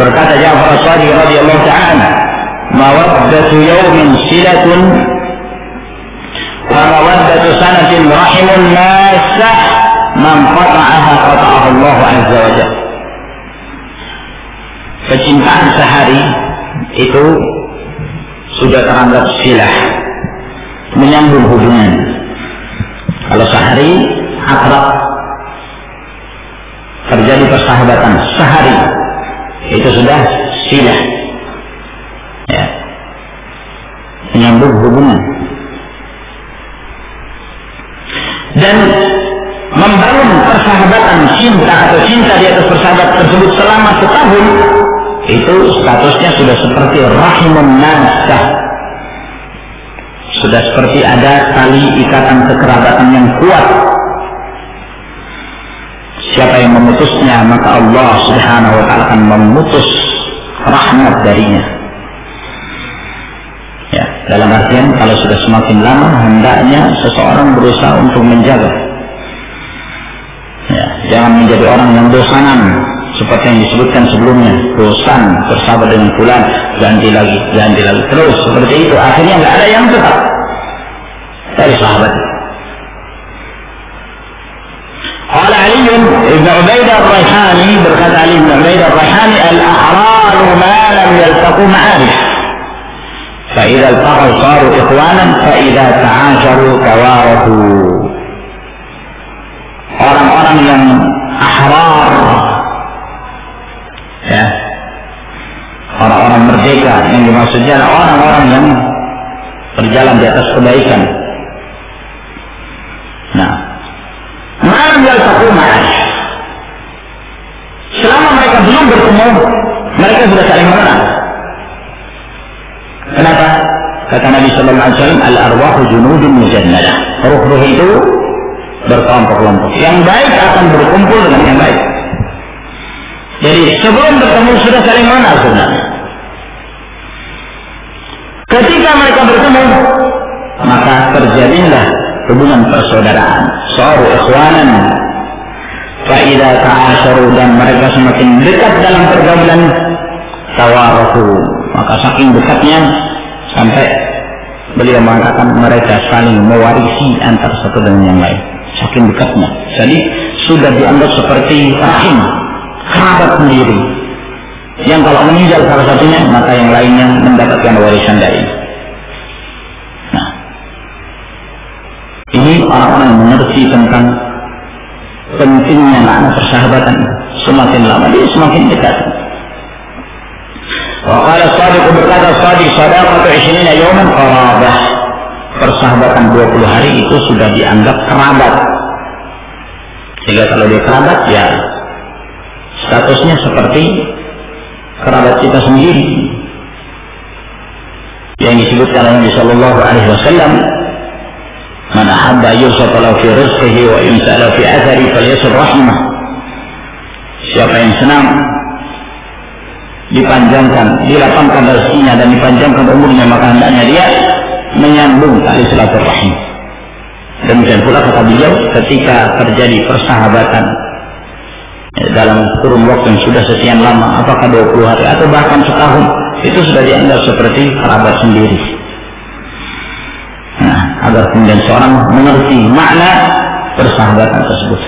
berkata Ja'far as-Sadiq radhiyallahu ta'ala mawaddatu yawmin silatun wa mawaddatu sanatin rahimun nasah man qata'aha qata'ahu Allah azza wa jalla kecintaan sehari itu sudah teranggap silah menyambung hubungan. Kalau sehari akrab terjadi persahabatan sehari. Itu sudah silah. Ya. Menyambung hubungan. Dan membangun persahabatan cinta atau cinta di atas persahabatan tersebut selama setahun itu statusnya sudah seperti rahimun nasah sudah seperti ada tali ikatan kekerabatan yang kuat. Siapa yang memutusnya maka Allah Subhanahu wa taala akan memutus rahmat darinya. Ya, dalam artian kalau sudah semakin lama hendaknya seseorang berusaha untuk menjaga. Ya, jangan menjadi orang yang dosanan seperti yang disebutkan sebelumnya bosan bersabar dengan bulan ganti lagi ganti lagi terus seperti itu akhirnya nggak ada yang tetap dari sahabat ابن عبيده الريحاني بركات علي بن عبيده الريحاني الأحرار ما لم يلتقوا معارف. فإذا التقوا صاروا إخوانا فإذا تعاشروا توارثوا orang-orang yang أحرار. ya orang-orang merdeka yang dimaksudnya orang-orang yang berjalan di atas kebaikan nah malam yaltaqu selama mereka belum bertemu mereka sudah saling mengenal. Kenapa? Kata Nabi sallallahu alaihi wasallam al arwahu junudun mujannadah ruh-ruh itu berkelompok-kelompok. Yang baik akan berkumpul dengan yang baik. Jadi sebelum bertemu sudah saling mengenal sebenarnya. Ketika mereka bertemu, maka terjadilah hubungan persaudaraan. Soal ikhwanan. Fa'idha ta'asyaru dan mereka semakin dekat dalam pergaulan tawaruhu. Maka saking dekatnya sampai beliau mengatakan mereka saling mewarisi antara satu dengan yang lain. Saking dekatnya. Jadi sudah dianggap seperti rahim, kerabat sendiri. Yang kalau meninggal salah satunya, maka yang lainnya mendapatkan warisan dari. Ini orang-orang yang mengerti tentang pentingnya makna persahabatan. Semakin lama dia semakin dekat. Waqala sadiq berkata sadiq sadaqatu 20 yawman qarabah. Persahabatan 20 hari itu sudah dianggap kerabat. Sehingga kalau dia kerabat ya statusnya seperti kerabat kita sendiri. Yang disebutkan oleh Nabi Shallallahu Alaihi Wasallam Man ahabba yusata lahu fi rizqihi wa yumsala fi athari falyasur rahimah. Siapa yang senang dipanjangkan, dilapangkan rezekinya dan dipanjangkan umurnya maka hendaknya dia menyambung tali silaturahim. Demikian pula kata beliau ketika terjadi persahabatan dalam kurun waktu yang sudah sekian lama, apakah 20 hari atau bahkan setahun, itu sudah dianggap seperti kerabat sendiri. Nah, agar kemudian seorang mengerti makna persahabatan tersebut.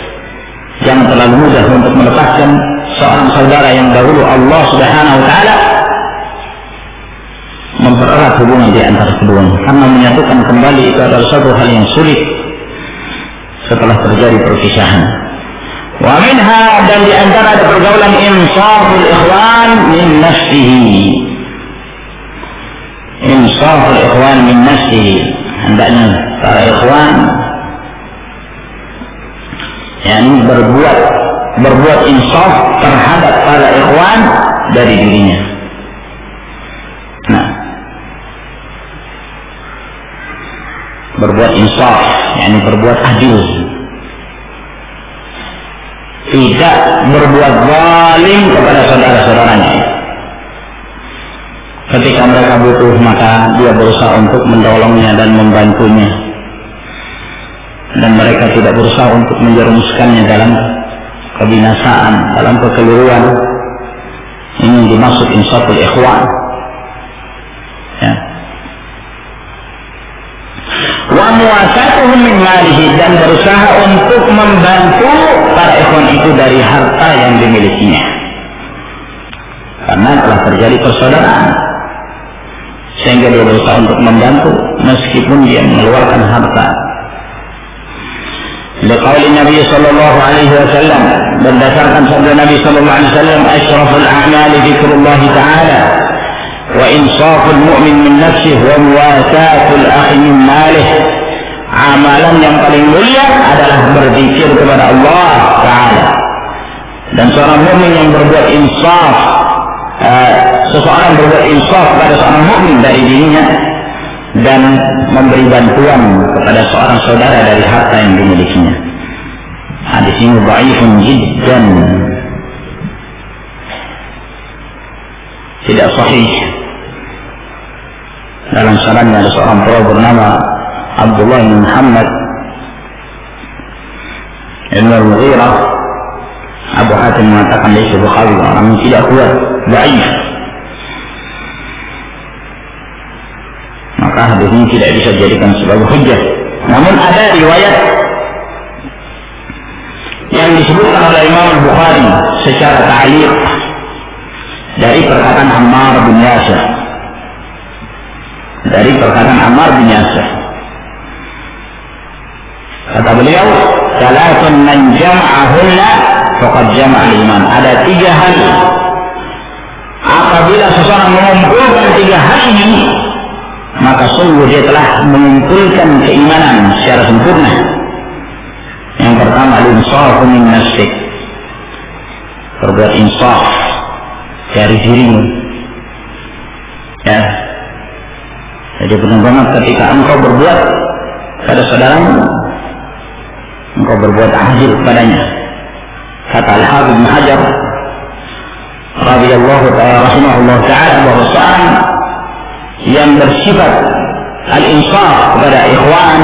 Jangan terlalu mudah untuk melepaskan seorang saudara yang dahulu Allah Subhanahu wa taala mempererat hubungan di antara keduanya karena menyatukan kembali itu adalah satu hal yang sulit setelah terjadi perpisahan. Wa minha dan di antara pergaulan insaful ikhwan min nafsihi. Insaful ikhwan min nafsihi. Hendaknya para ikhwan yang berbuat berbuat insaf terhadap para ikhwan dari dirinya. Nah, berbuat insaf, yakni berbuat adil. Tidak berbuat zalim kepada saudara-saudaranya. Ketika mereka butuh maka dia berusaha untuk menolongnya dan membantunya. Dan mereka tidak berusaha untuk menjerumuskannya dalam kebinasaan, dalam kekeliruan. Ini dimaksud insaful ikhwan. Ya. Dan berusaha untuk membantu para ikhwan itu dari harta yang dimilikinya. Karena telah terjadi persaudaraan sehingga dia berusaha untuk membantu meskipun dia mengeluarkan harta. Liqauli Nabi sallallahu alaihi wasallam berdasarkan sabda Nabi sallallahu alaihi wasallam asyraful a'mali Allah taala wa insaful mu'min min nafsih wa muwasatul akhi min malih amalan yang paling mulia adalah berzikir kepada Allah taala dan seorang mu'min yang berbuat insaf seseorang berbuat insaf pada seorang mukmin dari dirinya dan memberi bantuan kepada seorang saudara dari harta yang dimilikinya. Hadis ini dhaifun jiddan. Tidak sahih. Dalam sarannya ada seorang perawi bernama Abdullah bin Muhammad Ibn al-Mughirah Abu Hatim mengatakan dia Bukhari orang tidak kuat, dhaif. maka hadis ini tidak bisa dijadikan sebagai hujah. Namun ada riwayat yang disebutkan oleh Imam Bukhari secara ta'liq dari perkataan Ammar bin Yasir. Dari perkataan Ammar bin Yasir. Kata beliau, "Salatun man jam'ahunna faqad jama'a iman." Ada tiga hal apabila seseorang mengumpulkan tiga hal ini maka sungguh dia telah mengumpulkan keimanan secara sempurna. Yang pertama, al-insafu min. Berbuat insaf dari dirimu. Ya. Jadi benar-benar ketika engkau berbuat pada saudaramu, engkau berbuat adil padanya. Kata Al-Habib Ibn Hajar, radhiyallahu ta'ala rahimahullah ta'ala bahwa seorang yang bersifat al-insaf kepada ikhwan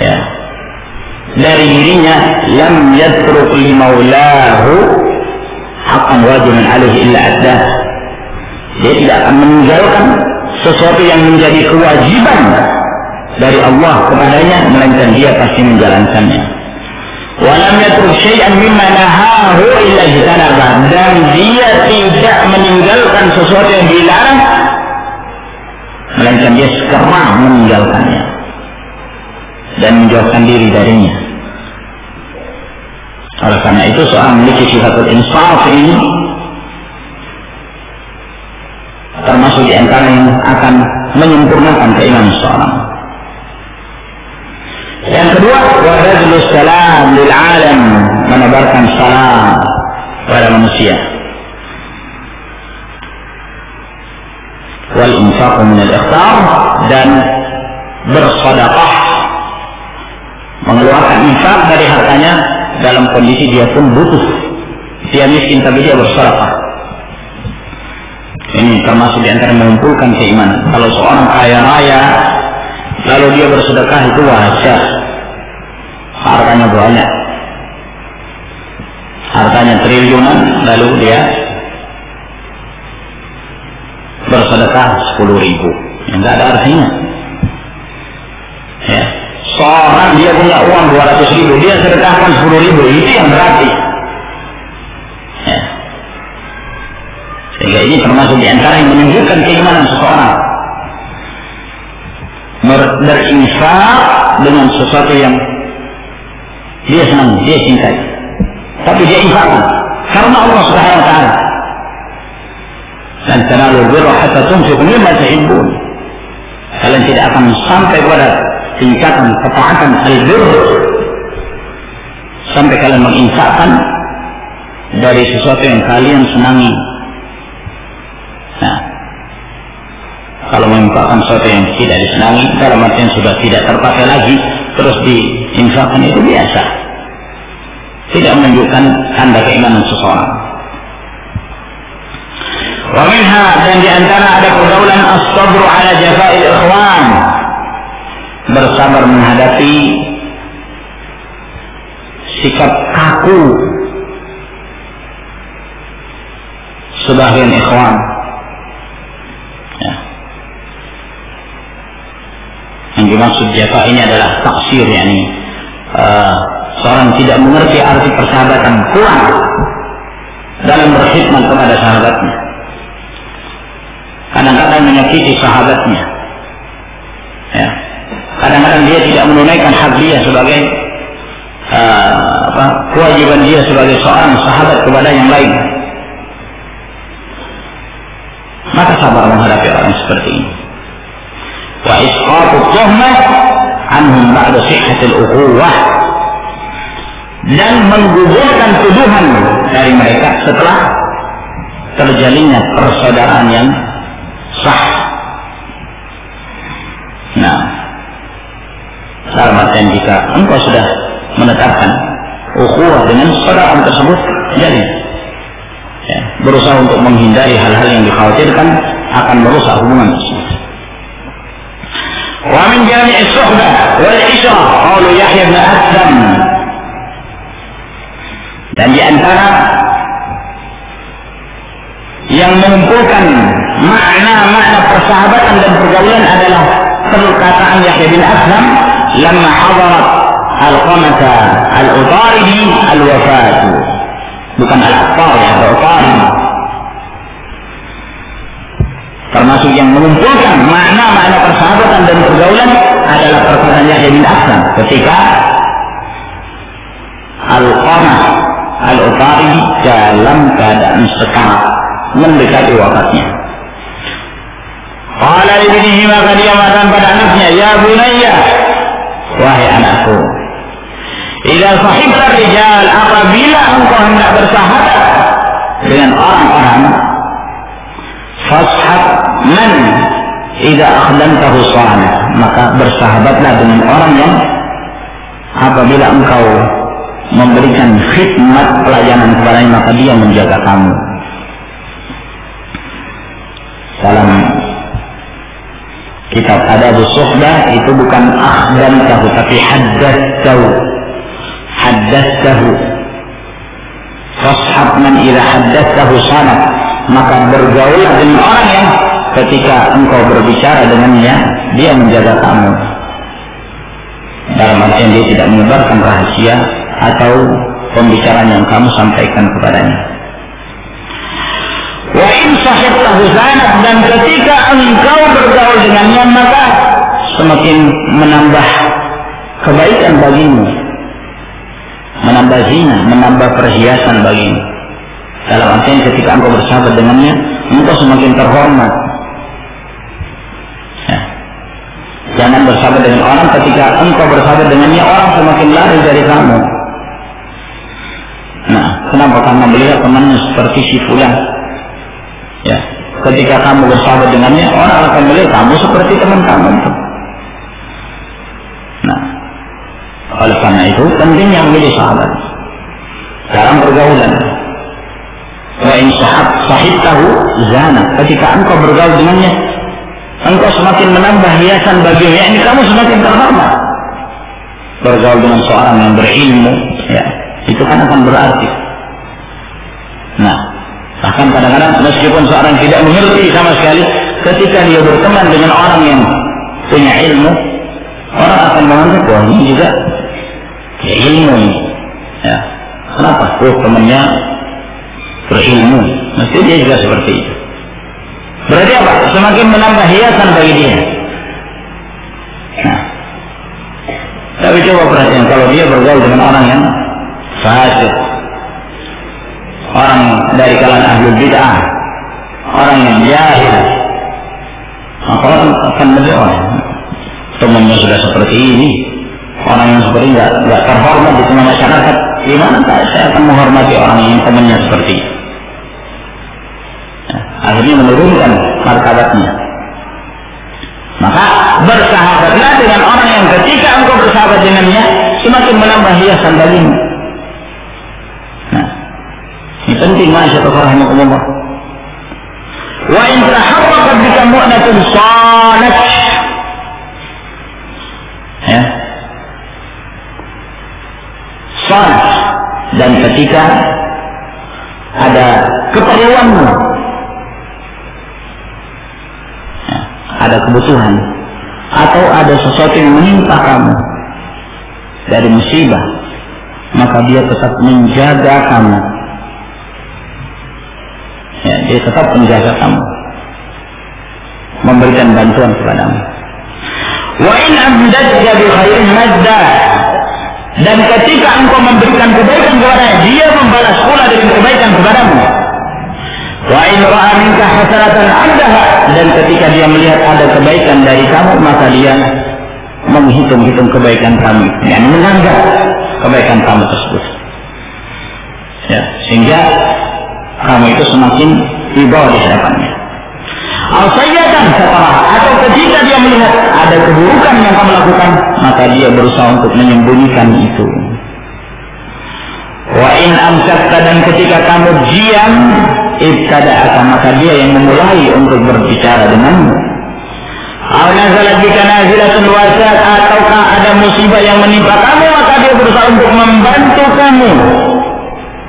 ya dari dirinya lam yatruk li maulahu haqqan wajibun alaihi illa addah dia tidak akan meninggalkan sesuatu yang menjadi kewajiban dari Allah kepadanya melainkan dia pasti menjalankannya walam yatruk syai'an mimma nahahu illa jitanaba dan dia tidak meninggalkan sesuatu yang dilarang melainkan dia segera meninggalkannya dan menjauhkan diri darinya oleh karena itu seorang memiliki sifatul insaf ini termasuk di antara yang akan menyempurnakan keimanan seorang. Yang kedua, wajibul salam lil alam, menebarkan salam kepada manusia. Wal infaq min al ikhtar dan bersedekah mengeluarkan infak dari hartanya dalam kondisi dia pun butuh. Dia miskin tapi dia bersedekah ini termasuk di antara mengumpulkan keimanan. Kalau seorang kaya raya, lalu dia bersedekah itu wajar. Hartanya banyak. Hartanya triliunan, lalu dia bersedekah sepuluh ribu. Yang tidak ada artinya. Ya. Seorang dia punya uang dua ratus ribu, dia sedekahkan sepuluh ribu, itu yang berarti. Sehingga ini termasuk di antara yang menunjukkan keimanan seseorang. Berinfak dengan sesuatu yang dia senang, dia cintai. Tapi dia infakkan karena Allah Subhanahu wa taala. Dan tanalu birra hatta tunfiqu mimma tuhibbun. Kalian tidak akan sampai pada tingkatan ketaatan al-birr sampai kalian menginfakkan dari sesuatu yang kalian senangi Nah, kalau menginfakkan sesuatu yang tidak disenangi, dalam artian sudah tidak terpakai lagi, terus diinfakkan itu biasa. Tidak menunjukkan tanda keimanan seseorang. Wa minha dan di antara ada pergaulan as-sabru ala jafa'il ikhwan. Bersabar menghadapi sikap kaku sebagian ikhwan Yang dimaksud jafa ini adalah taksir yakni uh, seorang tidak mengerti arti persahabatan kurang dalam berkhidmat kepada sahabatnya. Kadang-kadang menyakiti sahabatnya. Ya. Kadang-kadang dia tidak menunaikan hak dia sebagai uh, apa, kewajiban dia sebagai seorang sahabat kepada yang lain. Maka sabar menghadapi orang seperti ini wa isqatu tuhmah anhum ba'da sihhatil ukhuwah dan menggugurkan tuduhan dari mereka setelah terjalinnya persaudaraan yang sah. Nah, dalam artian jika engkau sudah menetapkan ukhuwah dengan saudara tersebut, jadi ya, berusaha untuk menghindari hal-hal yang dikhawatirkan akan merusak hubungan tersebut. ومن جامع الصحبة والعشرة قول يحيى بن أسلم dan di antara yang mengumpulkan makna-makna persahabatan dan pergaulan adalah perkataan Yahya bin Aslam lama hadarat al-qamata al-utaridi al-wafatu bukan al-aqtar ya al-utaridi termasuk yang mengumpulkan makna-makna persahabatan dan pergaulan adalah perkataan Yahya bin Aslam ketika Al-Qamah Al-Utari dalam keadaan sekarat mendekati wafatnya. Qala ibnihi maka dia mengatakan pada anaknya, Ya bunayya, wahai anakku, Ila sahibta rijal, apabila engkau hendak bersahabat dengan orang-orang fashab man idza akhdantahu salih maka bersahabatlah dengan orang yang apabila engkau memberikan khidmat pelayanan kepadanya maka dia menjaga kamu. Dalam kitab ada suhbah itu bukan akhdan tahu tapi haddas tahu haddatsahu fashab man idza haddatsahu sanad. Maka bergaul dengan orang yang ketika engkau berbicara dengannya dia menjaga kamu. Dalam artian dia tidak menyebarkan rahasia atau pembicaraan yang kamu sampaikan kepadanya. Wa in sahibtahu dan ketika engkau bergaul dengannya maka semakin menambah kebaikan bagimu. Menambah zina menambah perhiasan bagimu. Dalam artian ketika engkau bersahabat dengannya engkau semakin terhormat. Ya. jangan bersahabat dengan orang ketika engkau bersahabat dengannya orang semakin lari dari kamu kenapa karena melihat temannya seperti si fulan Ya. Ketika kamu bersahabat dengannya, orang akan melihat kamu seperti teman kamu. Nah, oleh karena itu pentingnya memilih sahabat dalam pergaulan. Wa in sahab sahib tahu zana. Ketika engkau bergaul dengannya, engkau semakin menambah hiasan baginya. Ini kamu semakin terhormat. Bergaul dengan seorang yang berilmu, ya, itu kan akan berarti. Nah, Bahkan kadang-kadang meskipun seorang tidak mengerti sama sekali, ketika dia berteman dengan orang yang punya ilmu, orang akan menganggap bahwa ini juga ya ilmu ini. Ya. Kenapa? Oh temannya berilmu. Mesti dia juga seperti itu. Berarti apa? Semakin menambah hiasan bagi dia. Nah. Tapi coba perhatian kalau dia bergaul dengan orang yang fasik, orang dari kalangan ahli bid'ah, orang yang jahil, maka orang akan melihat temannya sudah seperti ini, orang yang seperti ini nggak terhormat di tengah masyarakat, gimana saya akan menghormati orang yang temannya seperti ini? Nah, akhirnya menurunkan martabatnya. Maka bersahabatlah dengan orang yang ketika engkau bersahabat dengannya semakin menambah hiasan bagimu. Ini penting masyarakat rahimahullah. Wa in taharrakat bika mu'natun sanat. Ya. Sanat. Dan ketika ada keperluanmu, ya, ada kebutuhan, atau ada sesuatu yang menimpa kamu dari musibah, maka dia tetap menjaga kamu ya, dia tetap menjaga kamu. Memberikan bantuan kepadamu. Wa in amdadka bi khairin madda. Dan ketika engkau memberikan kebaikan kepada dia membalas pula dengan kebaikan kepadamu. Wa in ra'a minka hasanatan adaha dan ketika dia melihat ada kebaikan dari kamu maka dia menghitung-hitung kebaikan kamu dan menganggap kebaikan kamu tersebut. Ya sehingga kamu itu semakin tiba di hadapannya. Al-Sayyatan setelah atau ketika dia melihat ada keburukan yang kamu lakukan, maka dia berusaha untuk menyembunyikan itu. Wa in amsakta dan ketika kamu diam, ibtada akan maka dia yang memulai untuk berbicara denganmu. Ataukah ada musibah yang menimpa kamu maka dia berusaha untuk membantu kamu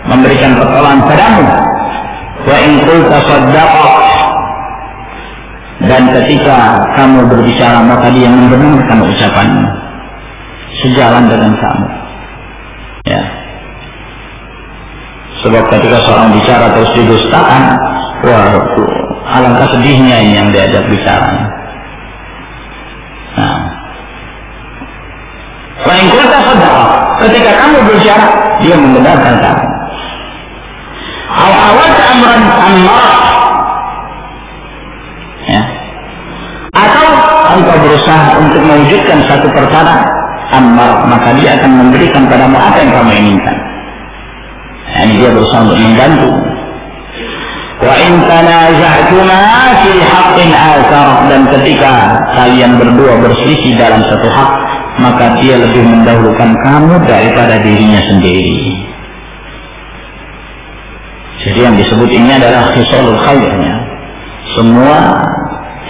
memberikan pertolongan padamu wa in dan ketika kamu berbicara maka dia membenarkan ucapanmu. Sejalan dengan kamu. Ya. Sebab ketika seorang bicara terus didustakan wah alangkah sedihnya ini yang diajak bicara. Nah. Ketika kamu berbicara dia membenarkan kamu Awal amran amma ya. Atau engkau berusaha untuk mewujudkan satu perkara ammar maka dia akan memberikan padamu apa yang kamu inginkan. Yani dia berusaha untuk membantu. Wa in tanaza'tuma fi haqqin akhar dan ketika kalian berdua berselisih dalam satu hak maka dia lebih mendahulukan kamu daripada dirinya sendiri. Jadi yang disebut ini adalah khisalul khairnya. Semua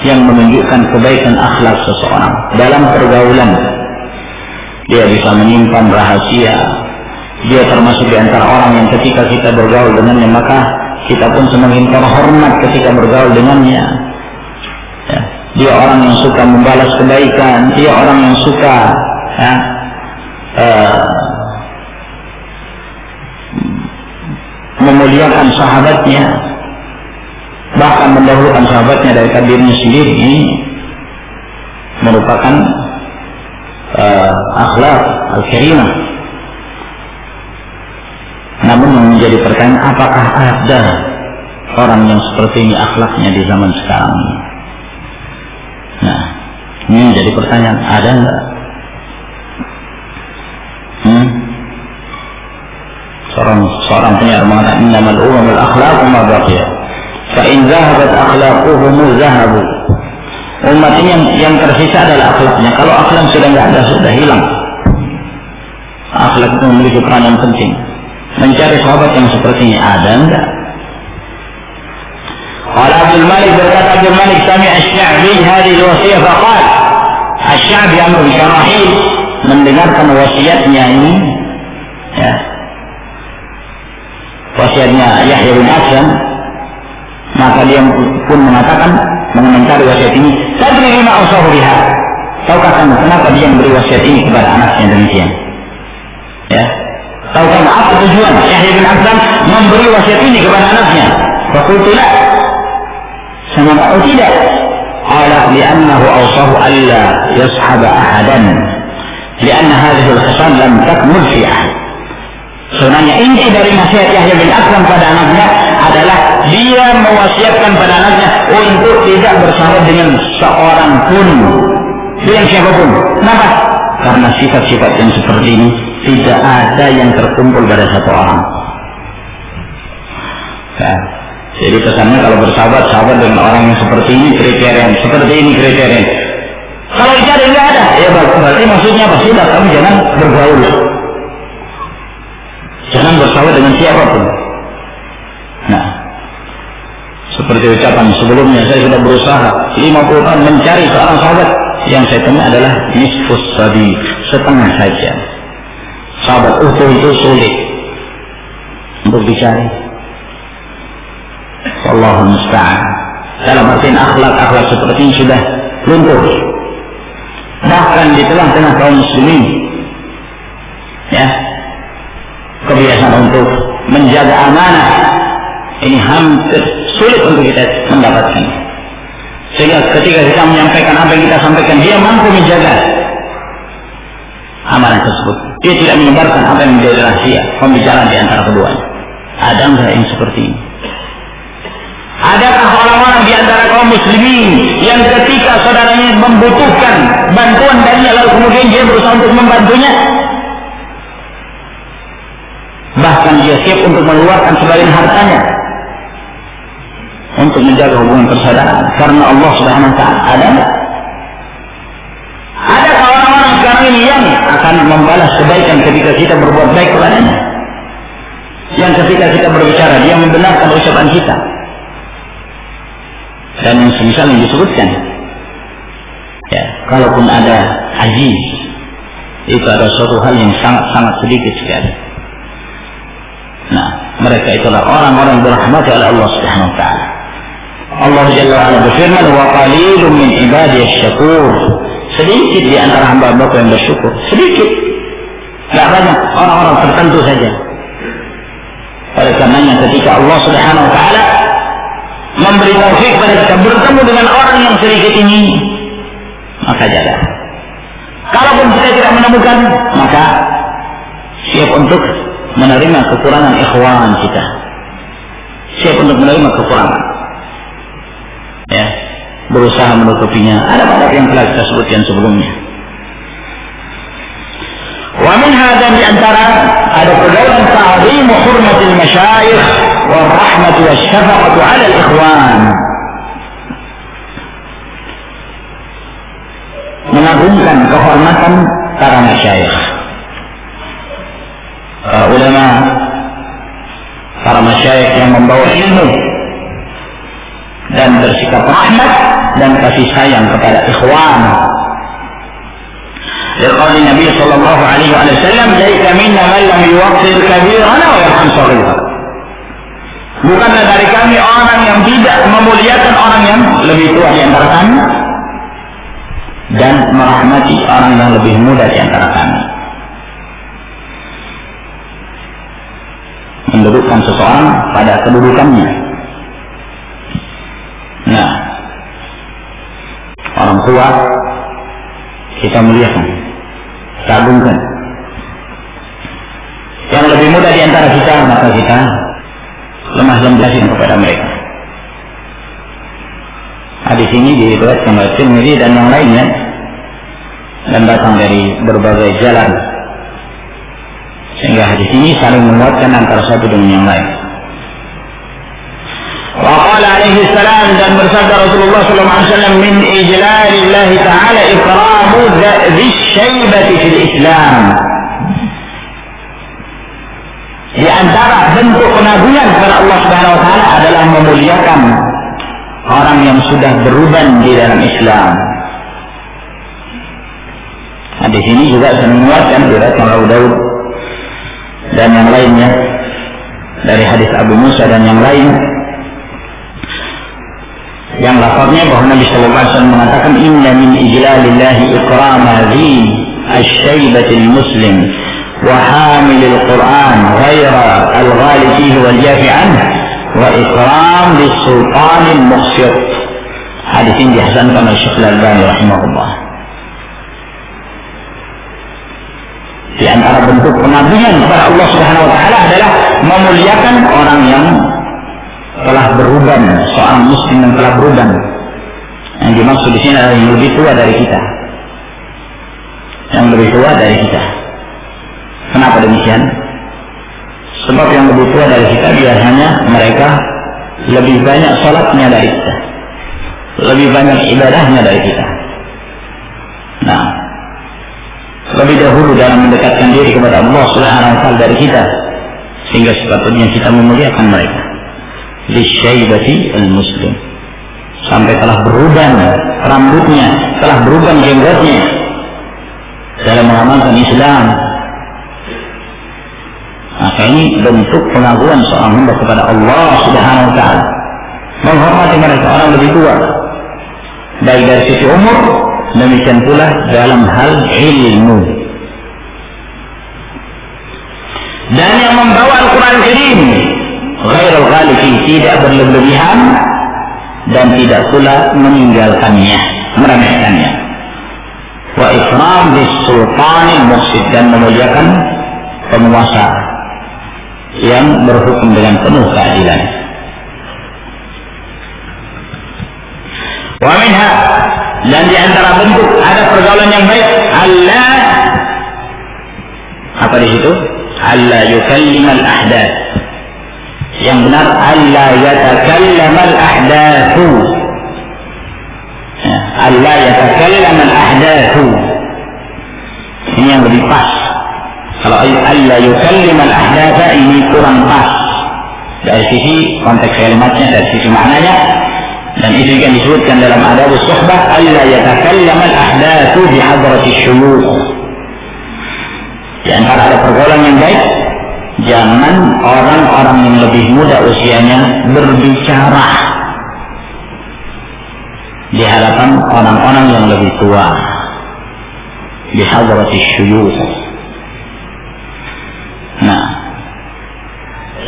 yang menunjukkan kebaikan akhlak seseorang dalam pergaulan. Dia bisa menyimpan rahasia, dia termasuk di antara orang yang ketika kita bergaul dengannya maka kita pun semakin terhormat ketika bergaul dengannya. Ya. Dia orang yang suka membalas kebaikan, dia orang yang suka ya, uh, memuliakan sahabatnya, bahkan mendahulukan sahabatnya dari dirinya sendiri merupakan uh, akhlak al-karimah namun yang menjadi pertanyaan apakah ada orang yang seperti ini akhlaknya di zaman sekarang? Nah, ini menjadi pertanyaan ada enggak? Hmm? Seorang seorang penyair mengatakan innamal umamul akhlaqu ma baqiya. Fa in zahabat akhlaquhum zahabu. Umat ini yang, yang tersisa adalah akhlaknya. Kalau akhlak sudah nggak ada, sudah hilang. Akhlak itu memiliki peran yang penting mencari sahabat yang seperti ini ada enggak? Abdul Malik berkata Abdul Malik sami Asy-Sya'bi hadhihi wasiyah faqal Asy-Sya'bi Amr bin Syarahil mendengarkan wasiatnya ini ya wasiatnya Yahya bin Aslam maka dia pun mengatakan mengomentari wasiat ini tadri lima usahu biha tahukah kamu kenapa dia memberi wasiat ini kepada anaknya demikian ya Tahukah apa tujuan Yahya bin Abdan memberi wasiat ini kepada anaknya? Fakultu la. Sama tahu tidak. Qala li'annahu awsahu alla yashaba ahadan. Lianna hadhihi al-khisal lam takmul fi ahad. Sebenarnya inti dari nasihat Yahya bin Aslam pada anaknya adalah dia mewasiatkan pada anaknya untuk tidak bersahabat dengan seorang pun, dengan siapa pun. Kenapa? Karena sifat-sifat yang seperti ini tidak ada yang terkumpul pada satu orang. Nah, jadi pesannya kalau bersahabat, sahabat dengan orang yang seperti ini kriteria, seperti ini kriteria. Kalau ada nggak ada, ya berarti maksudnya apa? Sudah, kamu jangan bergaul. Jangan bersahabat dengan siapa pun. Nah, seperti ucapan sebelumnya saya sudah berusaha 50 tahun mencari seorang sahabat yang saya temui adalah nisfus sabi setengah saja sahabat utuh itu sulit untuk dicari. Allah musta'an. Dalam artian akhlak-akhlak seperti ini sudah luntur. Bahkan di tengah-tengah kaum muslimin. Ya. Kebiasaan untuk menjaga amanah ini hampir sulit untuk kita mendapatkan. Sehingga ketika kita menyampaikan apa yang kita sampaikan, dia mampu menjaga amanah tersebut. Dia tidak menyebarkan apa yang menjadi rahasia pembicaraan di antara keduanya. Ada nggak yang seperti ini? Adakah orang-orang di antara kaum muslimin yang ketika saudaranya membutuhkan bantuan darinya lalu kemudian dia berusaha untuk membantunya? Bahkan dia siap untuk mengeluarkan sebagian hartanya untuk menjaga hubungan persaudaraan karena Allah Subhanahu wa taala ada sekarang ini yang akan membalas kebaikan ketika kita berbuat baik kepadanya. Yang ketika kita berbicara, dia membenarkan ucapan kita. Dan yang semisal yang disebutkan. Ya, kalaupun ada aziz, itu ada suatu hal yang sangat-sangat sedikit sekali. Nah, mereka itulah orang-orang dirahmati oleh Allah Subhanahu wa taala. Allah Jalla wa ala berfirman, "Wa qalilun min ibadiy syakur." Sedikit di antara hamba-hamba yang bersyukur. Sedikit. Tidak banyak. Orang-orang tertentu saja. Oleh karenanya ketika Allah Subhanahu wa taala memberi taufik pada kita bertemu dengan orang yang sedikit ini, maka jaga. Kalaupun kita tidak menemukan, maka siap untuk menerima kekurangan ikhwan kita. Siap untuk menerima kekurangan. Ya, berusaha menutupinya. Ada banyak yang telah kita sebutkan sebelumnya. Wa min hadha di antara ada pergaulan ta'zim hurmatil masyayikh wa rahmatu wa syafaqatu 'ala al-ikhwan. Mengagungkan kehormatan para masyayikh Para ulama, para masyayikh yang membawa ilmu dan bersikap rahmat dan kasih sayang kepada ikhwan. لقول النبي صلى الله عليه وسلم ليس منا من لم يوقر كبيرنا ويرحم صغيرنا Bukanlah dari kami orang yang tidak memuliakan orang yang lebih tua di antara kami dan merahmati orang yang lebih muda di antara kami. Mendudukkan seseorang pada kedudukannya. Nah, orang tua kita muliakan, kagumkan. Yang lebih muda di antara kita, maka kita lemah lembasin kepada mereka. Hadis ini diriwayatkan oleh Tirmidzi dan yang lainnya dan datang dari berbagai jalan sehingga hadis ini saling menguatkan antara satu dengan yang lain. Waqala alaihi salam dan bersabda Rasulullah sallallahu alaihi wasallam min ijlalillah taala ikramu dzil syaibati fil Islam. Di antara bentuk pengagungan kepada Allah Subhanahu wa taala adalah memuliakan orang yang sudah beruban di dalam Islam. Hadis ini juga menguatkan riwayat Abu Daud dan yang lainnya dari hadis Abu Musa dan yang lain. Yang lafaznya bahwa Nabi Shallallahu Alaihi Wasallam mengatakan inna min ijlalillahi ikrama zi asyaibatil muslim wa hamilil Quran ghaira al-ghali fihi wal jafi anhu wa ikram lis sultanin muqsit hadis ini dihasankan oleh Syekh Al-Albani rahimahullah. Di antara bentuk pengabdian kepada Allah Subhanahu wa taala adalah memuliakan orang yang telah beruban, seorang muslim yang telah beruban. Yang dimaksud di sini adalah yang lebih tua dari kita. Yang lebih tua dari kita. Kenapa demikian? Sebab yang lebih tua dari kita biasanya mereka lebih banyak sholatnya dari kita. Lebih banyak ibadahnya dari kita. Nah, lebih dahulu dalam mendekatkan diri kepada Allah Subhanahu wa taala dari kita sehingga sepatutnya kita memuliakan mereka. Lisyaibati al-muslim sampai telah berubah rambutnya, telah berubah jenggotnya dalam mengamalkan Islam maka ini bentuk pengakuan seorang hamba kepada Allah Subhanahu wa taala. Menghormati mereka orang lebih tua. Baik dari sisi umur, demikian pula dalam hal ilmu. Dan yang membawa Al-Quran Karim Ghairul Ghalifi tidak berlebihan dan tidak pula meninggalkannya, meremehkannya. Wa ikram bis sultanil mufsid dan memuliakan penguasa yang berhukum dengan penuh keadilan. Wa minha dan di antara bentuk ada pergaulan yang baik Allah apa di situ? Allah yukallim al ahdath. Yang benar Allah yatakallam al ahdathu. Ya, Allah yatakallam al ahdathu. Ini yang lebih pas kalau Allah yukallim al-ahdatha ini kurang pas dari sisi konteks kalimatnya, dari sisi maknanya dan itu yang disebutkan dalam adab suhbah Allah yatakallam al-ahdathu bi hadrati syuyukh. Di antara ada pergaulan yang baik jangan orang-orang yang lebih muda usianya berbicara di hadapan orang-orang yang lebih tua. Di hadrati syuyukh. Nah,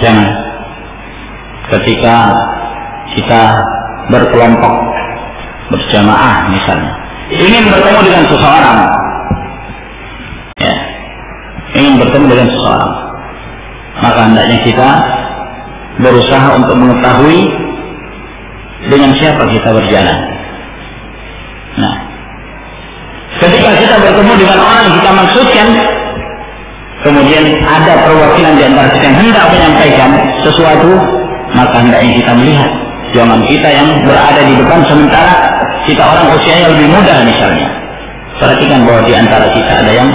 jangan. Ketika kita berkelompok berjamaah misalnya. Ingin bertemu dengan seseorang. Ya. Ingin bertemu dengan seseorang. Maka hendaknya kita berusaha untuk mengetahui dengan siapa kita berjalan. Nah. Ketika kita bertemu dengan orang yang kita maksudkan kemudian ada perwakilan di antara kita yang hendak menyampaikan sesuatu, maka hendaknya kita melihat. Jangan kita yang berada di depan sementara kita orang usianya lebih muda misalnya. Perhatikan bahwa di antara kita ada yang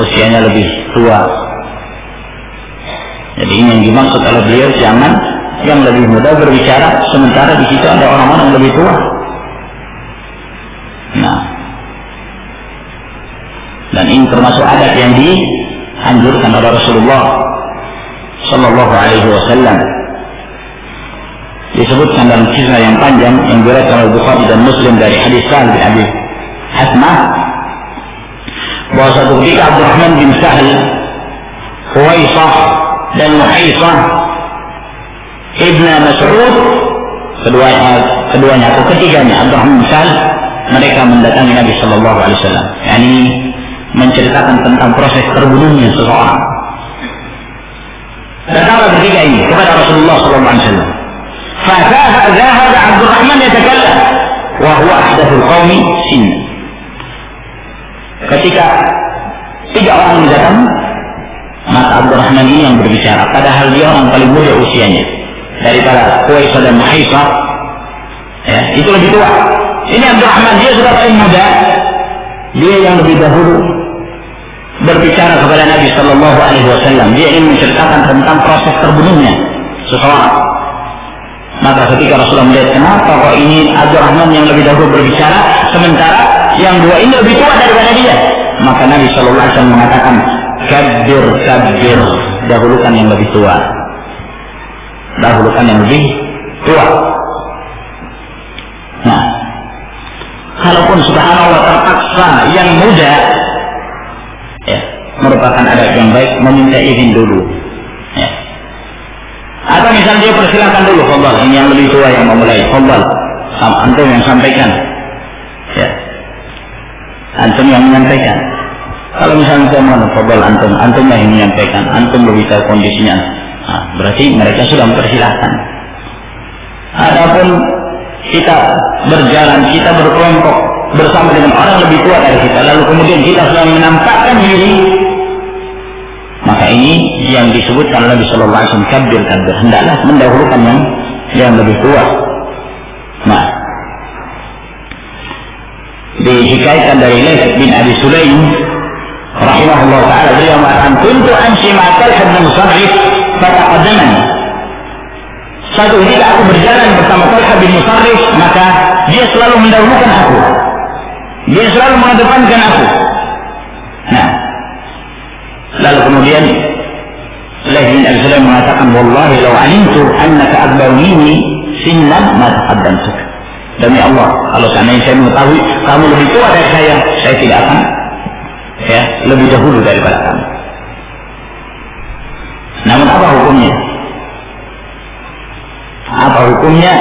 usianya lebih tua. Jadi ini yang dimaksud oleh beliau jangan yang lebih muda berbicara sementara di situ ada orang-orang lebih tua. Nah, termasuk adat yang dianjurkan oleh Rasulullah Sallallahu Alaihi Wasallam disebutkan dalam kisah yang panjang yang diriwayatkan oleh Bukhari dan Muslim dari hadis Sa'ad bin Abi Hasmah bahwa satu ketika Abdurrahman bin Sahal Huwaisah dan Muhaisah Ibn Mas'ud keduanya keduanya atau ketiganya Abdurrahman bin Sahal mereka mendatangi Nabi Shallallahu Alaihi Wasallam. Yakni menceritakan tentang proses terbunuhnya seseorang. Datanglah bertiga ini kepada Rasulullah Sallallahu Alaihi Wasallam فذهب عبد الرحمن يتكلم وهو أحدث القوم سن ketika tiga orang ini datang maka Abdurrahman ini yang berbicara padahal dia orang paling muda usianya daripada Kuwaisa dan Mahaisa ya, itu lebih tua ini Abdurrahman dia sudah paling muda dia yang lebih dahulu berbicara kepada Nabi Shallallahu Alaihi Wasallam dia ingin menceritakan tentang proses terbunuhnya seseorang maka ketika Rasulullah melihat kenapa kok ini Abdurrahman yang lebih dahulu berbicara sementara yang dua ini lebih tua daripada dia. Maka Nabi Shallallahu Alaihi Wasallam mengatakan kabir kabir dahulukan yang lebih tua. Dahulukan yang lebih tua. Nah kalaupun subhanallah terpaksa yang muda ya merupakan adab yang baik meminta izin dulu. Atau misalnya dia persilahkan dulu fadal ini yang lebih tua yang memulai fadal antum yang sampaikan. Ya. Antum yang menyampaikan. Kalau misalnya saya mau fadal antum antum yang menyampaikan. Antum lebih tahu kondisinya. Nah, berarti mereka sudah mempersilahkan. Adapun kita berjalan kita berkelompok bersama dengan orang lebih tua dari kita lalu kemudian kita sudah menampakkan diri maka ini yang disebutkan Nabi Shallallahu Alaihi Wasallam kabir kabir hendaklah mendahulukan yang yang lebih tua nah. Dihikayatkan dari Laith bin Abi Sulaim rahimahullah taala beliau mengatakan kuntu amshi ma'al satu ketika aku berjalan bersama Talha bin Musarrif maka dia selalu mendahulukan aku. Dia selalu mengedepankan aku. Nah lalu kemudian Laith bin Abi Sulaim mengatakan wallahi law alimtu annaka akbar minni sinnan ma taqaddamtuk. Demi Allah kalau seandainya saya mengetahui kamu lebih tua dari saya saya tidak akan ya lebih dahulu daripada kamu. Namun apa hukumnya? Apa hukumnya?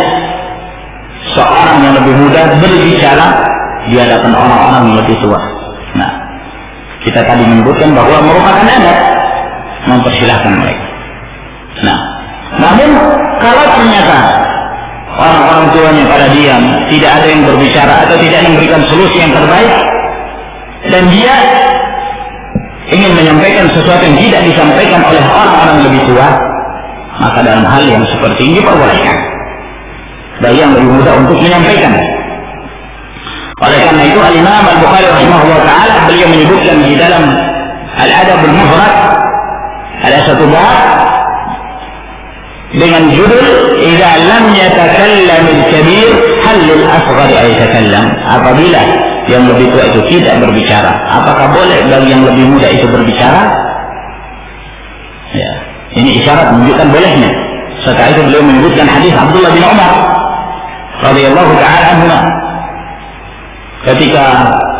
Seorang yang lebih muda berbicara di hadapan orang-orang yang lebih tua kita tadi menyebutkan bahwa merupakan adat. Mempersilahkan mereka. Nah namun kalau ternyata orang-orang tuanya pada diam, tidak ada yang berbicara atau tidak memberikan solusi yang terbaik, dan dia ingin menyampaikan sesuatu yang tidak disampaikan oleh orang-orang lebih tua, maka dalam hal yang seperti ini diperbolehkan. Bagi yang lebih muda untuk menyampaikan. Oleh karena itu Al-Imam Al-Bukhari rahimahullah taala beliau menyebutkan di dalam Al-Adab Al-Mufrad ada satu bab dengan judul Idza lam yatakallam al-kabir hal lil-asghar ay yatakallam? Apabila yang lebih tua itu tidak berbicara apakah boleh bagi yang lebih muda itu berbicara? Ya ini isyarat menunjukkan bolehnya. Setelah itu beliau menyebutkan hadis Abdullah bin Umar radhiyallahu taala anhu ketika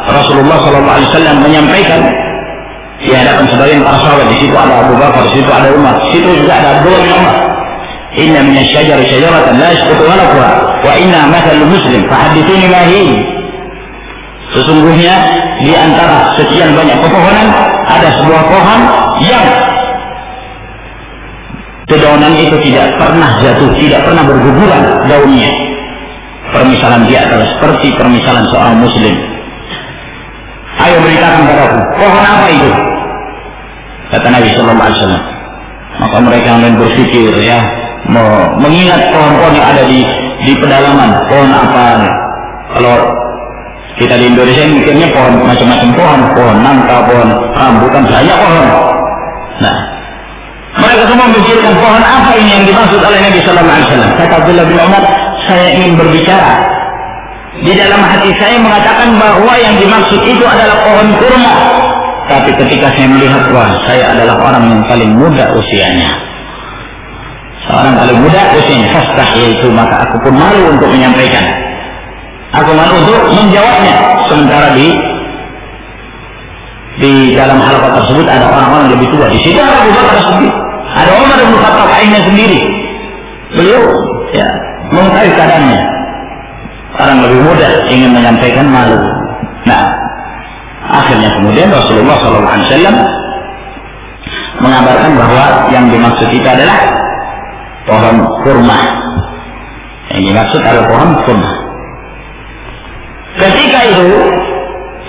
Rasulullah wasallam menyampaikan di hadapan sebagian para sahabat di situ ada Abu Bakar, di situ ada Umar, di situ juga ada Abdullah bin Umar. Inna min asy-syajari syajaratan la yasqutu walaqha wa inna mathalul muslim fahaddithuni ma. Sesungguhnya di antara sekian banyak pepohonan ada sebuah pohon yang dedaunan itu tidak pernah jatuh, tidak pernah berguguran daunnya. Permisalan dia adalah seperti permisalan seorang muslim. Ayo beritakan padaku, pohon apa itu? Kata Nabi Sallallahu Alaihi Wasallam. Maka mereka yang berpikir ya, mengingat pohon-pohon yang ada di di pedalaman, pohon apa? Kalau kita di Indonesia mikirnya pohon macam-macam pohon, pohon nangka, pohon rambutan, banyak pohon. Nah, mereka semua memikirkan pohon apa ini yang dimaksud oleh Nabi Sallallahu Alaihi Wasallam. Kata Abdullah bin Umar, saya ingin berbicara. Di dalam hati saya mengatakan bahwa yang dimaksud itu adalah pohon kurma. Tapi ketika saya melihat, wah saya adalah orang yang paling muda usianya. Seorang paling muda usianya, fastah yaitu maka aku pun malu untuk menyampaikan. Aku malu untuk menjawabnya. Sementara di di dalam hal tersebut ada orang-orang yang lebih tua. Di situ ada Abu Bakar sendiri. Ada Umar bin Khattab sendiri. Beliau ya mengetahui keadaannya. Orang lebih muda ingin menyampaikan malu. Nah, akhirnya kemudian Rasulullah SAW mengabarkan bahwa yang dimaksud itu adalah pohon kurma. Yang dimaksud adalah pohon kurma. Ketika itu